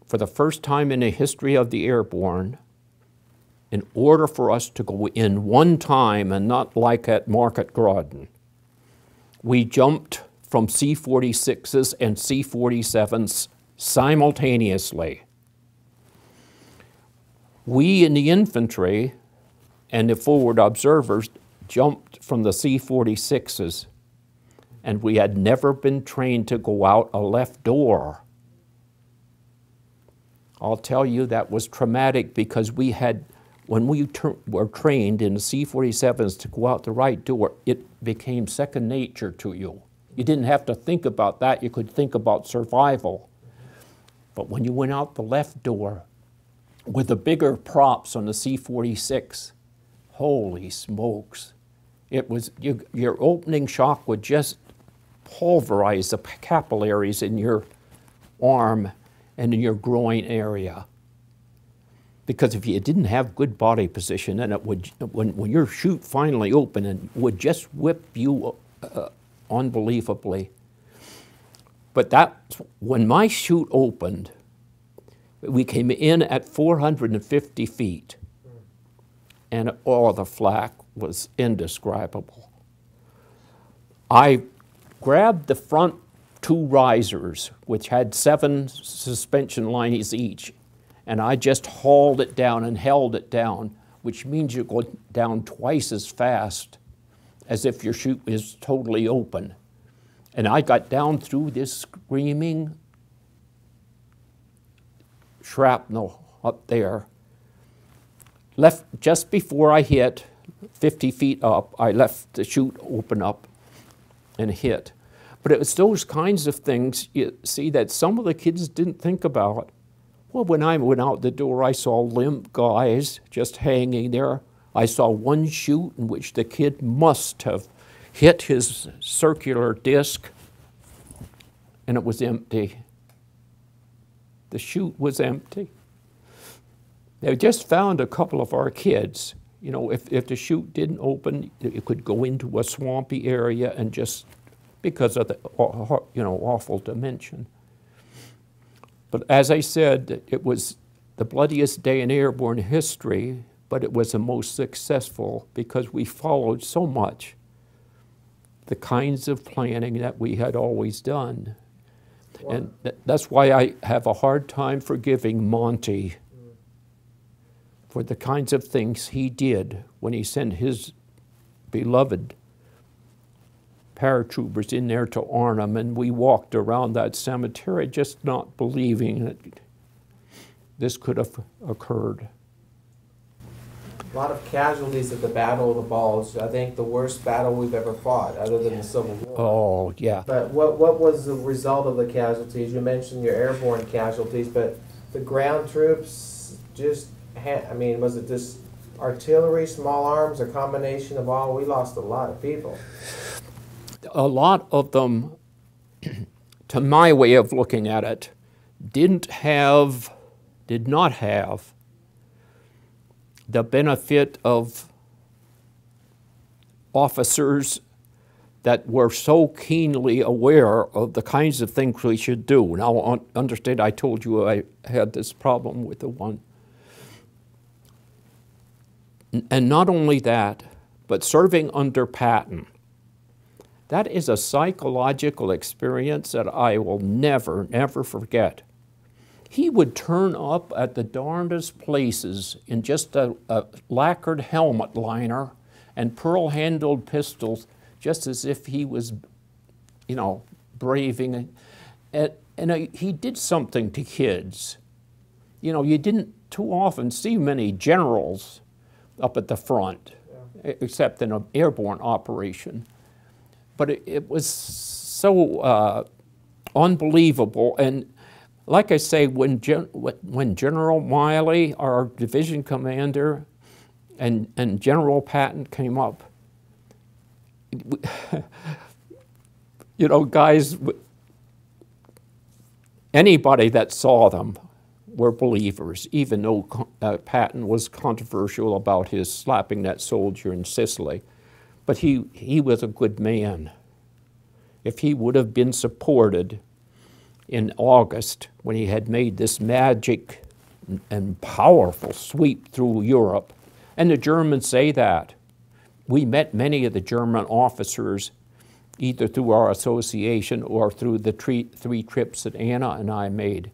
For the first time in the history of the airborne, in order for us to go in one time and not like at Market Garden, we jumped from C 46s and C 47s simultaneously. We in the infantry and the forward observers jumped from the C 46s, and we had never been trained to go out a left door. I'll tell you that was traumatic because we had when we were trained in the C-47s to go out the right door, it became second nature to you. You didn't have to think about that. You could think about survival. But when you went out the left door with the bigger props on the C-46, holy smokes. It was, you, your opening shock would just pulverize the capillaries in your arm and in your groin area because if you didn't have good body position, and it would when when your chute finally opened, and would just whip you uh, unbelievably. But that when my chute opened, we came in at 450 feet, and all the flack was indescribable. I grabbed the front two risers, which had seven suspension lines each, and I just hauled it down and held it down, which means you go down twice as fast as if your chute is totally open. And I got down through this screaming shrapnel up there. Left just before I hit 50 feet up, I left the chute open up and hit. But it was those kinds of things, you see, that some of the kids didn't think about. Well, when I went out the door, I saw limp guys just hanging there. I saw one chute in which the kid must have hit his circular disc, and it was empty. The chute was empty. They just found a couple of our kids. You know, if, if the chute didn't open, it could go into a swampy area and just because of the you know awful dimension. But as I said, it was the bloodiest day in airborne history, but it was the most successful because we followed so much the kinds of planning that we had always done. Wow. And th that's why I have a hard time forgiving Monty for the kinds of things he did when he sent his beloved paratroopers in there to Arnhem, and we walked around that cemetery just not believing that this could have occurred. A lot of casualties at the Battle of the Bulge. I think the worst battle we've ever fought, other than the Civil War. Oh, yeah. But what, what was the result of the casualties? You mentioned your airborne casualties, but the ground troops just I mean, was it just artillery, small arms, a combination of all? We lost a lot of people a lot of them, to my way of looking at it, didn't have, did not have the benefit of officers that were so keenly aware of the kinds of things we should do. Now, understand, I told you I had this problem with the one. And not only that, but serving under Patton that is a psychological experience that I will never, never forget. He would turn up at the darndest places in just a, a lacquered helmet liner and pearl handled pistols, just as if he was you know, braving. And, and I, he did something to kids. You know, you didn't too often see many generals up at the front, yeah. except in an airborne operation. But it, it was so uh, unbelievable. And like I say, when, Gen when General Miley, our division commander, and, and General Patton came up, you know, guys, anybody that saw them were believers, even though uh, Patton was controversial about his slapping that soldier in Sicily. But he, he was a good man. If he would have been supported in August when he had made this magic and powerful sweep through Europe, and the Germans say that. We met many of the German officers either through our association or through the three trips that Anna and I made.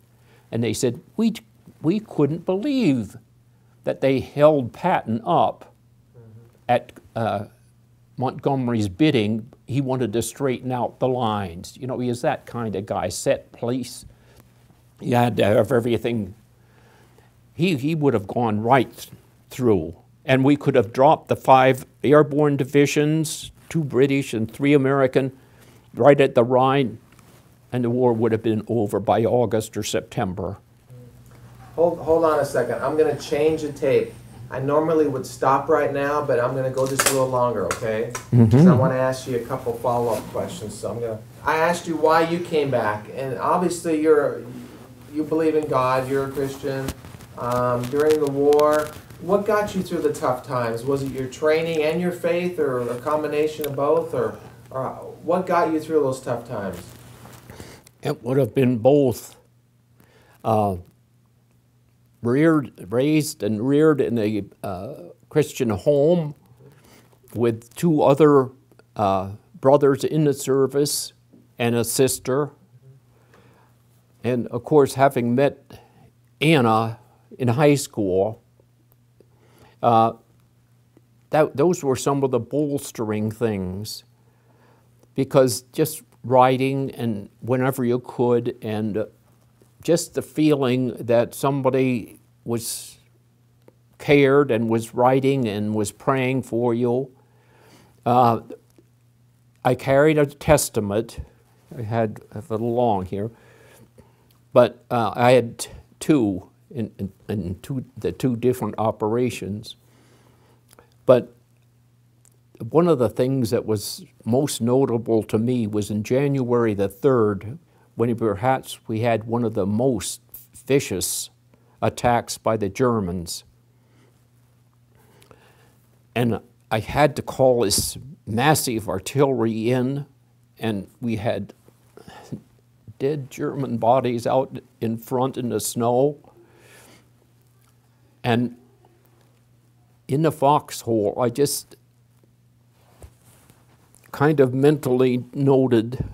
And they said, we, we couldn't believe that they held Patton up at uh, Montgomery's bidding. He wanted to straighten out the lines. You know, he is that kind of guy, set place. He had to have everything. He, he would have gone right through. And we could have dropped the five airborne divisions two British and three American right at the Rhine, and the war would have been over by August or September. Hold, hold on a second. I'm going to change the tape. I normally would stop right now, but I'm going to go just a little longer, okay? Mm-hmm. I want to ask you a couple follow-up questions. So I'm going to. I asked you why you came back, and obviously you're you believe in God. You're a Christian. Um, during the war, what got you through the tough times? Was it your training and your faith, or a combination of both, or, or what got you through those tough times? It would have been both. Uh, reared, raised, and reared in a uh, Christian home with two other uh, brothers in the service and a sister. And of course, having met Anna in high school, uh, that, those were some of the bolstering things because just writing and whenever you could and just the feeling that somebody was cared and was writing and was praying for you. Uh, I carried a testament. I had a little long here, but uh, I had two in, in, in two, the two different operations. But one of the things that was most notable to me was in January the 3rd, when perhaps we had one of the most vicious attacks by the Germans. And I had to call this massive artillery in, and we had dead German bodies out in front in the snow. And in the foxhole, I just kind of mentally noted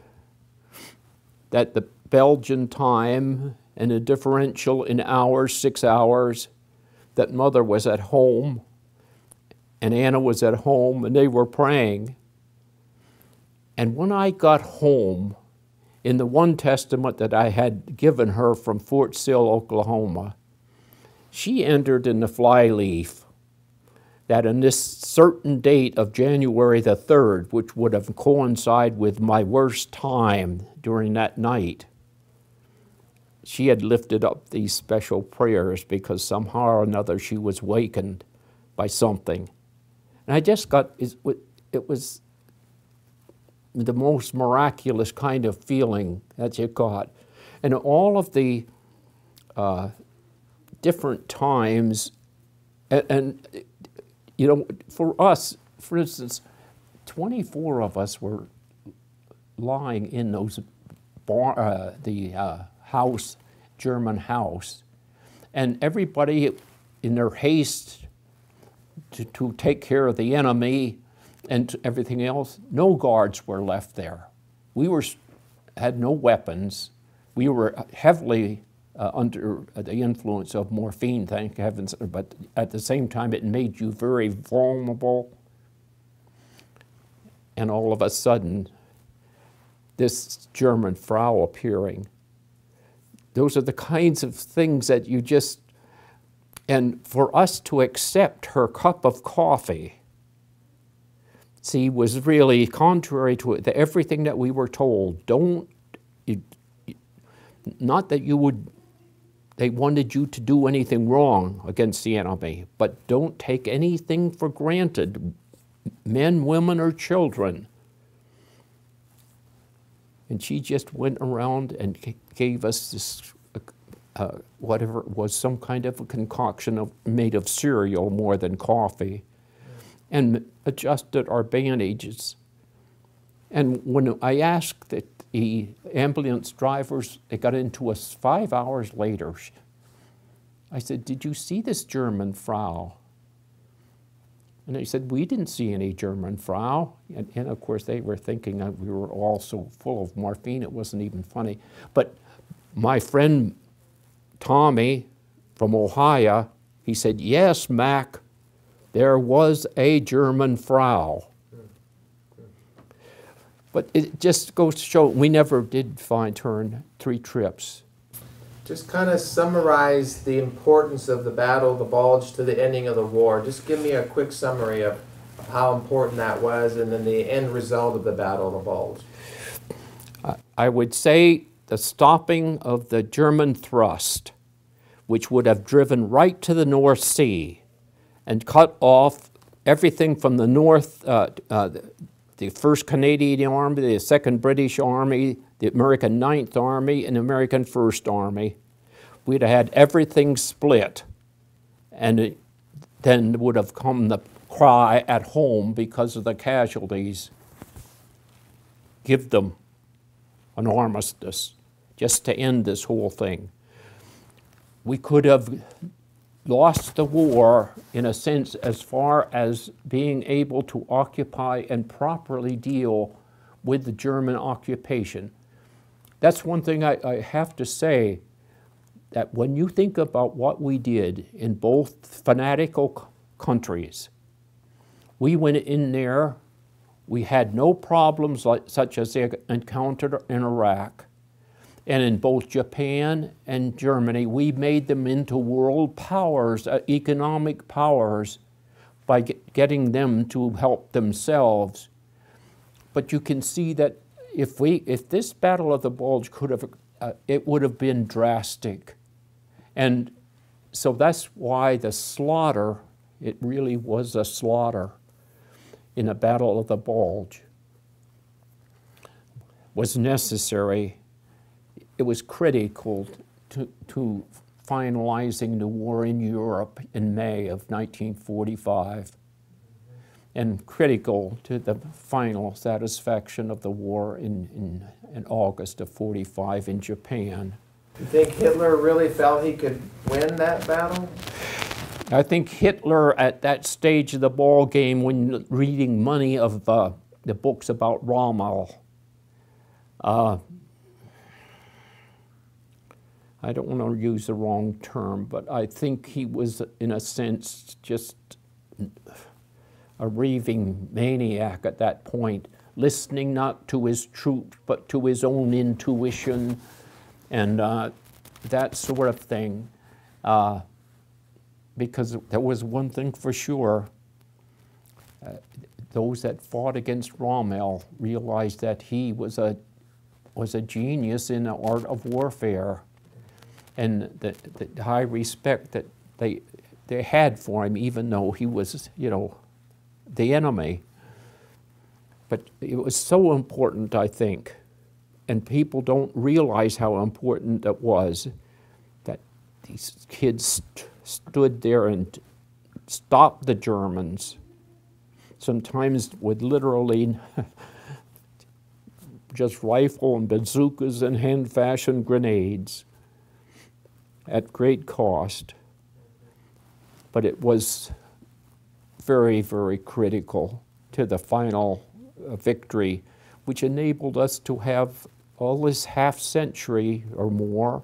that the Belgian time and the differential in hours, six hours, that mother was at home and Anna was at home and they were praying. And when I got home, in the one testament that I had given her from Fort Sill, Oklahoma, she entered in the flyleaf that on this certain date of January the 3rd, which would have coincided with my worst time during that night, she had lifted up these special prayers because somehow or another she was wakened by something. And I just got, it was the most miraculous kind of feeling that you got. And all of the uh, different times, and, and, you know, for us, for instance, 24 of us were lying in those bar, uh, the uh, house, German house, and everybody in their haste to, to take care of the enemy and everything else, no guards were left there. We were, had no weapons. We were heavily uh, under the influence of morphine, thank heavens, but at the same time, it made you very vulnerable. And all of a sudden, this German Frau appearing. Those are the kinds of things that you just, and for us to accept her cup of coffee, see, was really contrary to everything that we were told. Don't, you, not that you would, they wanted you to do anything wrong against the enemy, but don't take anything for granted, men, women, or children. And she just went around and gave us this, uh, whatever it was, some kind of a concoction of, made of cereal more than coffee, and adjusted our bandages. And when I asked that the ambulance drivers, they got into us five hours later. I said, Did you see this German Frau? And they said, We didn't see any German Frau. And, and of course, they were thinking that we were all so full of morphine, it wasn't even funny. But my friend Tommy from Ohio, he said, Yes, Mac, there was a German Frau. But it just goes to show we never did find her in three trips. Just kind of summarize the importance of the Battle of the Bulge to the ending of the war. Just give me a quick summary of how important that was and then the end result of the Battle of the Bulge. I would say the stopping of the German thrust, which would have driven right to the North Sea and cut off everything from the North, uh, uh, the 1st Canadian Army, the 2nd British Army, the American 9th Army, and the American 1st Army. We'd have had everything split, and it, then would have come the cry at home because of the casualties. Give them an armistice just to end this whole thing. We could have lost the war in a sense as far as being able to occupy and properly deal with the German occupation. That's one thing I, I, have to say that when you think about what we did in both fanatical countries, we went in there, we had no problems like, such as they encountered in Iraq. And in both Japan and Germany, we made them into world powers, uh, economic powers, by get, getting them to help themselves. But you can see that if we, if this Battle of the Bulge could have, uh, it would have been drastic. And so that's why the slaughter, it really was a slaughter in the Battle of the Bulge, was necessary it was critical to, to finalizing the war in Europe in May of 1945 and critical to the final satisfaction of the war in, in, in August of 45 in Japan. Do you think Hitler really felt he could win that battle? I think Hitler at that stage of the ball game when reading many of uh, the books about Rommel, uh, I don't want to use the wrong term, but I think he was, in a sense, just a raving maniac at that point, listening not to his troops, but to his own intuition and uh, that sort of thing. Uh, because there was one thing for sure. Uh, those that fought against Rommel realized that he was a, was a genius in the art of warfare and the, the high respect that they, they had for him, even though he was, you know, the enemy. But it was so important, I think, and people don't realize how important it was that these kids st stood there and stopped the Germans, sometimes with literally just rifle and bazookas and hand-fashioned grenades at great cost, but it was very, very critical to the final uh, victory, which enabled us to have all this half century or more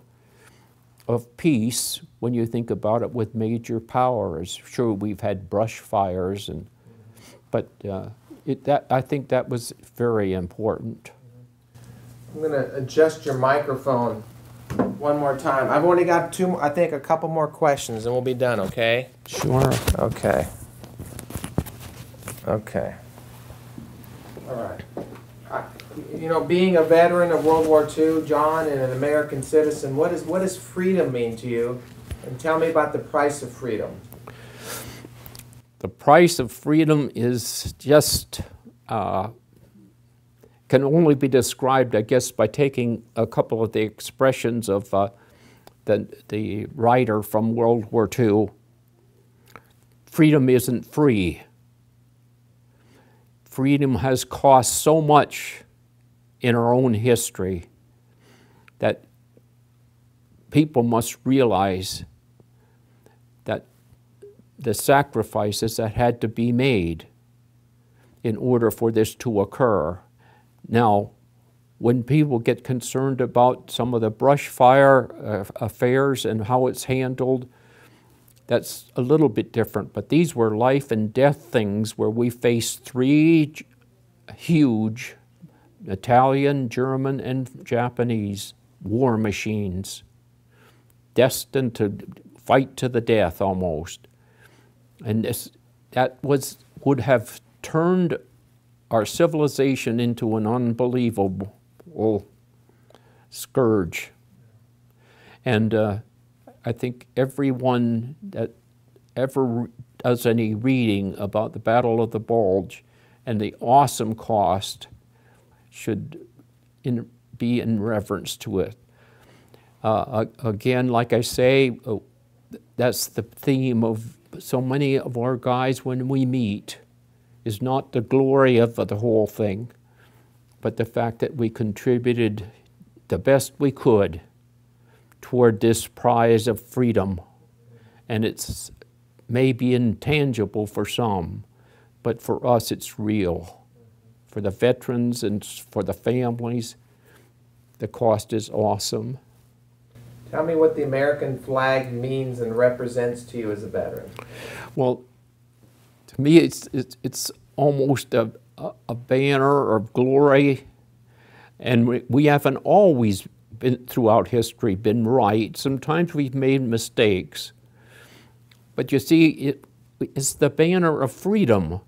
of peace when you think about it with major powers. Sure, we've had brush fires, and, but uh, it, that, I think that was very important. I'm gonna adjust your microphone one more time. I've only got two, I think a couple more questions and we'll be done, okay? Sure. Okay. Okay. All right. I- You know, being a veteran of World War II, John, and an American citizen, what is what does freedom mean to you? And tell me about the price of freedom. The price of freedom is just, uh, can only be described, I guess, by taking a couple of the expressions of uh, the, the writer from World War II. Freedom isn't free. Freedom has cost so much in our own history that people must realize that the sacrifices that had to be made in order for this to occur. Now, when people get concerned about some of the brush fire uh, affairs and how it's handled, that's a little bit different. But these were life and death things where we faced three huge Italian, German, and Japanese war machines destined to fight to the death almost. And this, that was, would have turned our civilization into an unbelievable scourge. And uh, I think everyone that ever does any reading about the Battle of the Bulge and the awesome cost should in, be in reverence to it. Uh, again, like I say, uh, that's the theme of so many of our guys when we meet is not the glory of the whole thing, but the fact that we contributed the best we could toward this prize of freedom. And it's maybe intangible for some, but for us it's real. For the veterans and for the families, the cost is awesome. Tell me what the American flag means and represents to you as a veteran. Well, to me, it's it's, it's almost a, a, banner of glory, and we, we haven't always been throughout history been right. Sometimes we've made mistakes, but you see, it, it's the banner of freedom.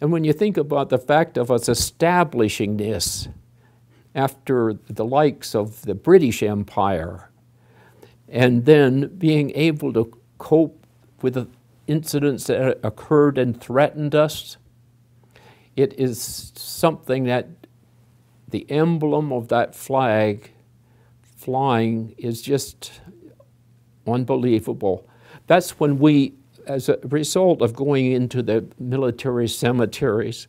And when you think about the fact of us establishing this after the likes of the British Empire, and then being able to cope with incidents that occurred and threatened us, it is something that the emblem of that flag flying is just unbelievable. That's when we, as a result of going into the military cemeteries,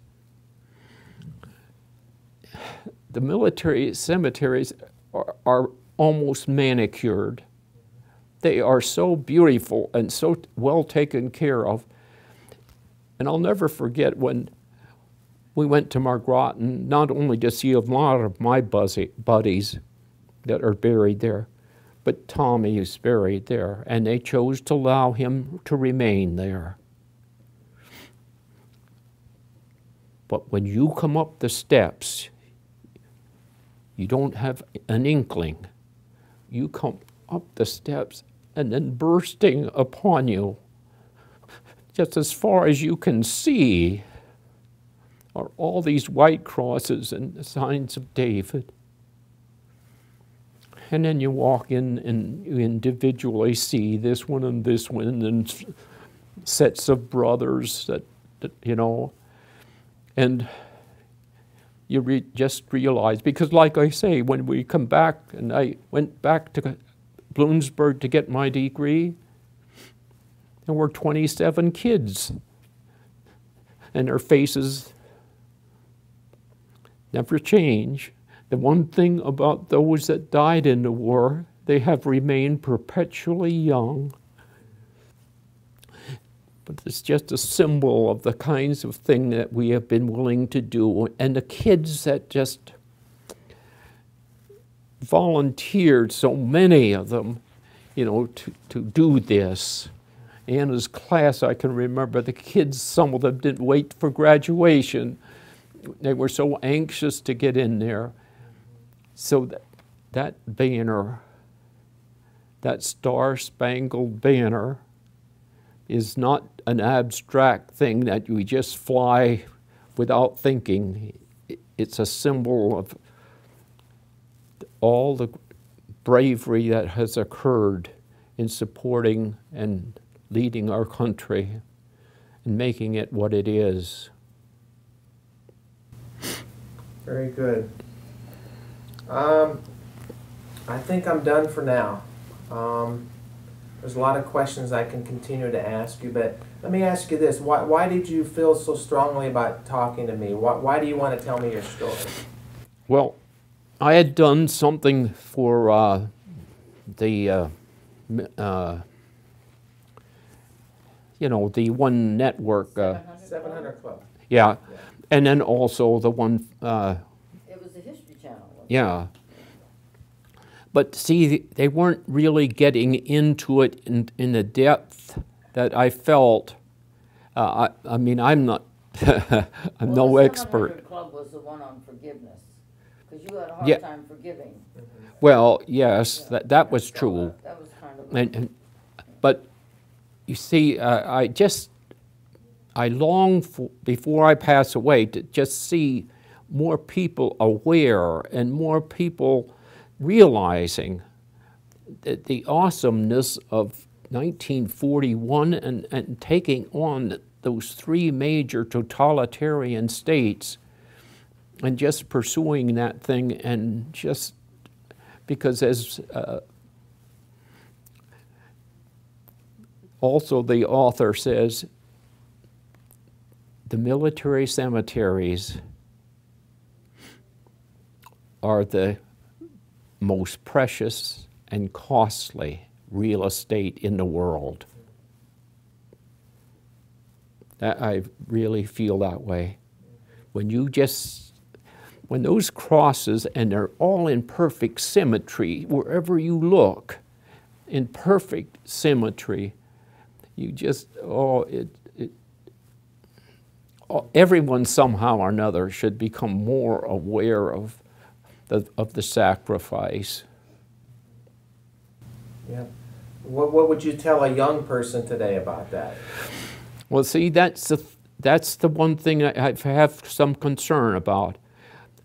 the military cemeteries are, are almost manicured. They are so beautiful and so well taken care of. And I'll never forget when we went to Margraten, not only to see a lot of my buddies that are buried there, but Tommy is buried there, and they chose to allow him to remain there. But when you come up the steps, you don't have an inkling. You come up the steps and then bursting upon you, just as far as you can see, are all these white crosses and the signs of David. And then you walk in and you individually see this one and this one and sets of brothers that, that you know, and you re- just realize because, like I say, when we come back, and I went back to Bloomsburg to get my degree, there were 27 kids, and their faces never change. The one thing about those that died in the war, they have remained perpetually young. But it's just a symbol of the kinds of thing that we have been willing to do. And the kids that just volunteered, so many of them, you know, to, to do this. Anna's class, I can remember the kids, some of them didn't wait for graduation. They were so anxious to get in there. So that, that banner, that Star Spangled Banner, is not an abstract thing that we just fly without thinking. It's a symbol of all the bravery that has occurred in supporting and leading our country and making it what it is. Very good. Um, I think I'm done for now. Um, there's a lot of questions I can continue to ask you, but let me ask you this. Why, why did you feel so strongly about talking to me? Why, why do you want to tell me your story? Well, I had done something for uh, the, uh, uh, you know, the one network. Uh, 700 Club. yeah. And then also the one, uh, It was the History Channel. wasn't it? yeah. But see, they weren't really getting into it in, in the depth that I felt. Uh, I, I mean, I'm not, I'm no Well, the expert. 700 Club was the one on forgiveness, because you had a Yeah. time forgiving. Well, yes, that, that was true. That was kind of. And, and, but you see, uh, I just, I long for, before I pass away to just see more people aware and more people realizing that the awesomeness of 1941 and, and taking on those three major totalitarian states and just pursuing that thing and just because as uh, also the author says the military cemeteries are the most precious and costly real estate in the world. That I really feel that way. When you just when those crosses and they're all in perfect symmetry wherever you look in perfect symmetry you just oh it, it oh, everyone somehow or another should become more aware of the, of the sacrifice Yeah. What, what would you tell a young person today about that? Well, see, that's the, that's the one thing I I have some concern about.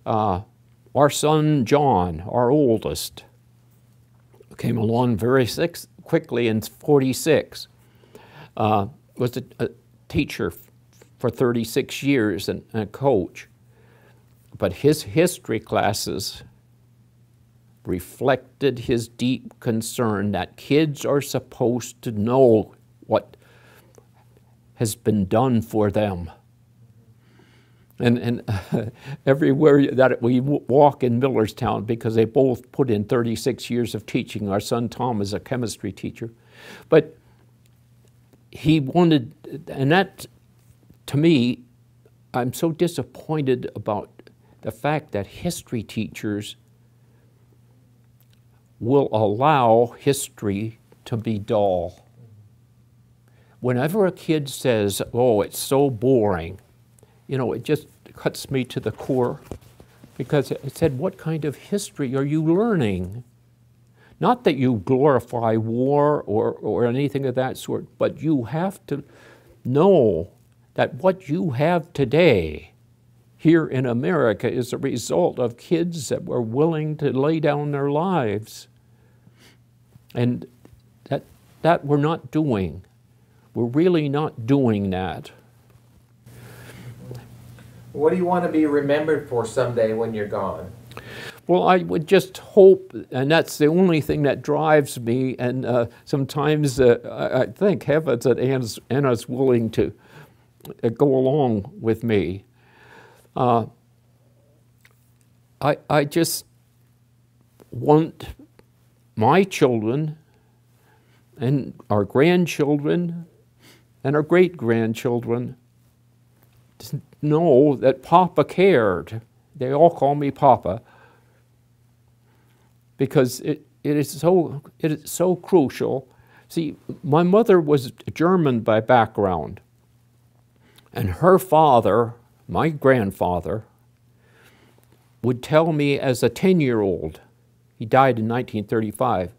Uh, our son John, our oldest, came along very six, quickly in 46. Uh, was a, a teacher for 36 years and, and a coach. But his history classes reflected his deep concern that kids are supposed to know what has been done for them. And, and everywhere that we walk in Millerstown, because they both put in 36 years of teaching, our son Tom is a chemistry teacher. But he wanted, and that to me, I'm so disappointed about the fact that history teachers will allow history to be dull. Whenever a kid says, Oh, it's so boring, you know, it just cuts me to the core because it said, What kind of history are you learning? Not that you glorify war or, or anything of that sort, but you have to know that what you have today here in America is a result of kids that were willing to lay down their lives. And that, that we're not doing. We're really not doing that. What do you want to be remembered for someday when you're gone? Well, I would just hope, and that's the only thing that drives me. And uh, sometimes uh, I, thank heavens that Anna's, Anna's willing to uh, go along with me. Uh, I, I just want my children and our grandchildren and our great grandchildren know that Papa cared. They all call me Papa because it, it is so it is so crucial. See, my mother was German by background, and her father, my grandfather, would tell me as a 10 year old, he died in 1935,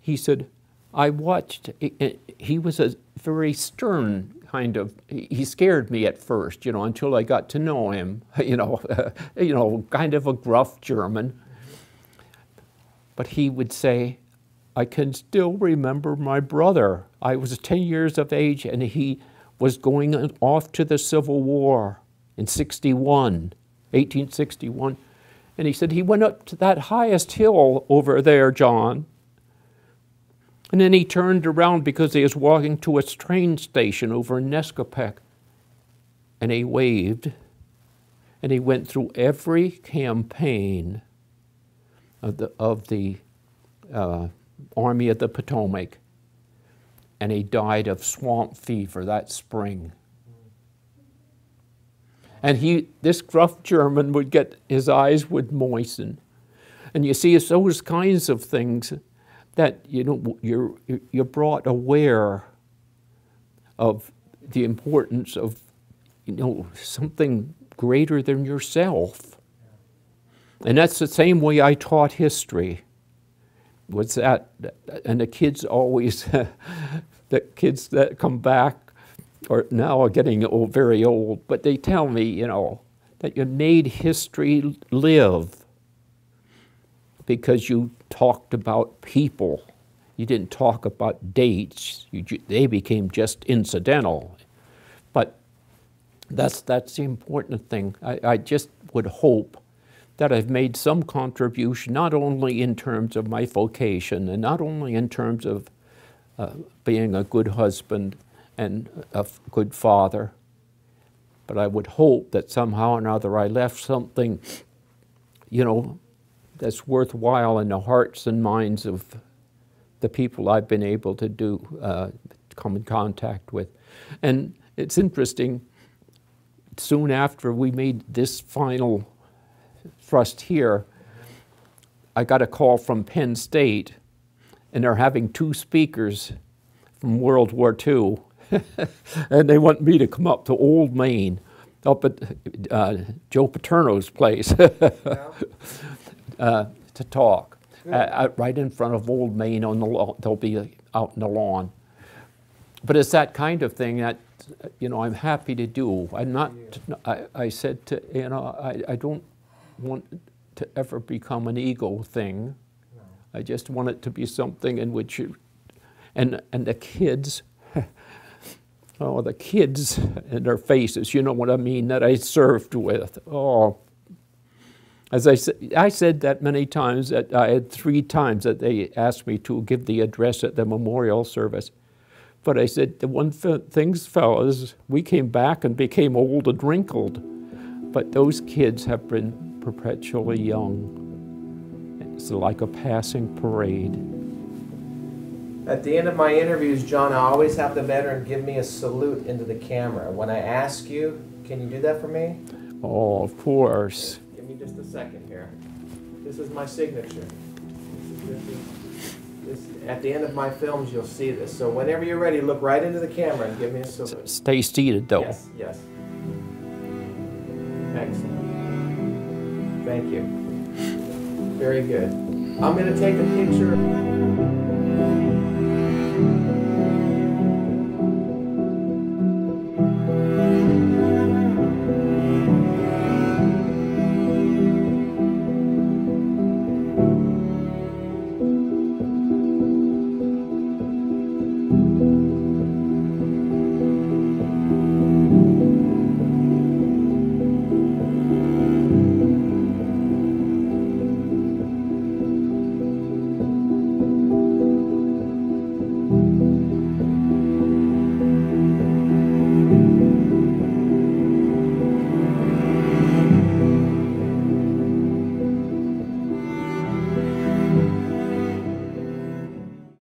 he said, I watched, he was a very stern kind of, he scared me at first, you know, until I got to know him, you know, you know, kind of a gruff German. But he would say, I can still remember my brother. I was 10 years of age and he was going off to the Civil War in 61, 1861. And he said, He went up to that highest hill over there, John. And then he turned around because he was walking to a train station over in Nescopeck. And he waved. And he went through every campaign of the, of the uh, Army of the Potomac. And he died of swamp fever that spring. And he, this gruff German would get, his eyes would moisten. And you see, it's those kinds of things that, you know, you're, you're brought aware of the importance of, you know, something greater than yourself. And that's the same way I taught history. Was that, and the kids always, the kids that come back or now are getting old, very old, but they tell me, you know, that you made history live because you talked about people. You didn't talk about dates. You, they became just incidental. But that's, that's the important thing. I, I just would hope that I've made some contribution, not only in terms of my vocation and not only in terms of uh, being a good husband and a good father. But I would hope that somehow or another I left something, you know, that's worthwhile in the hearts and minds of the people I've been able to do, uh, come in contact with. And it's interesting, soon after we made this final thrust here, I got a call from Penn State, and they're having two speakers from World War II and they want me to come up to Old Main, up at uh, Joe Paterno's place, uh, to talk. Uh, right in front of Old Main on the lawn. They'll be out in the lawn. But it's that kind of thing that, you know, I'm happy to do. I'm not, I, I said to, you know, I, I don't want to ever become an ego thing. I just want it to be something in which you, and, and the kids oh, the kids and their faces, you know what I mean, that I served with. Oh, as I said, I said that many times. That I had three times that they asked me to give the address at the memorial service. But I said, the one thing, fellas, we came back and became old and wrinkled. But those kids have been perpetually young. It's like a passing parade. At the end of my interviews, John, I always have the veteran give me a salute into the camera. When I ask you, can you do that for me? Oh, of course. Me just a second here. This is my signature. This is, this, at the end of my films, you'll see this. So whenever you're ready, look right into the camera and give me a salute. Stay seated, though. Yes, yes. Excellent. Thank you. Very good. I'm going to take a picture.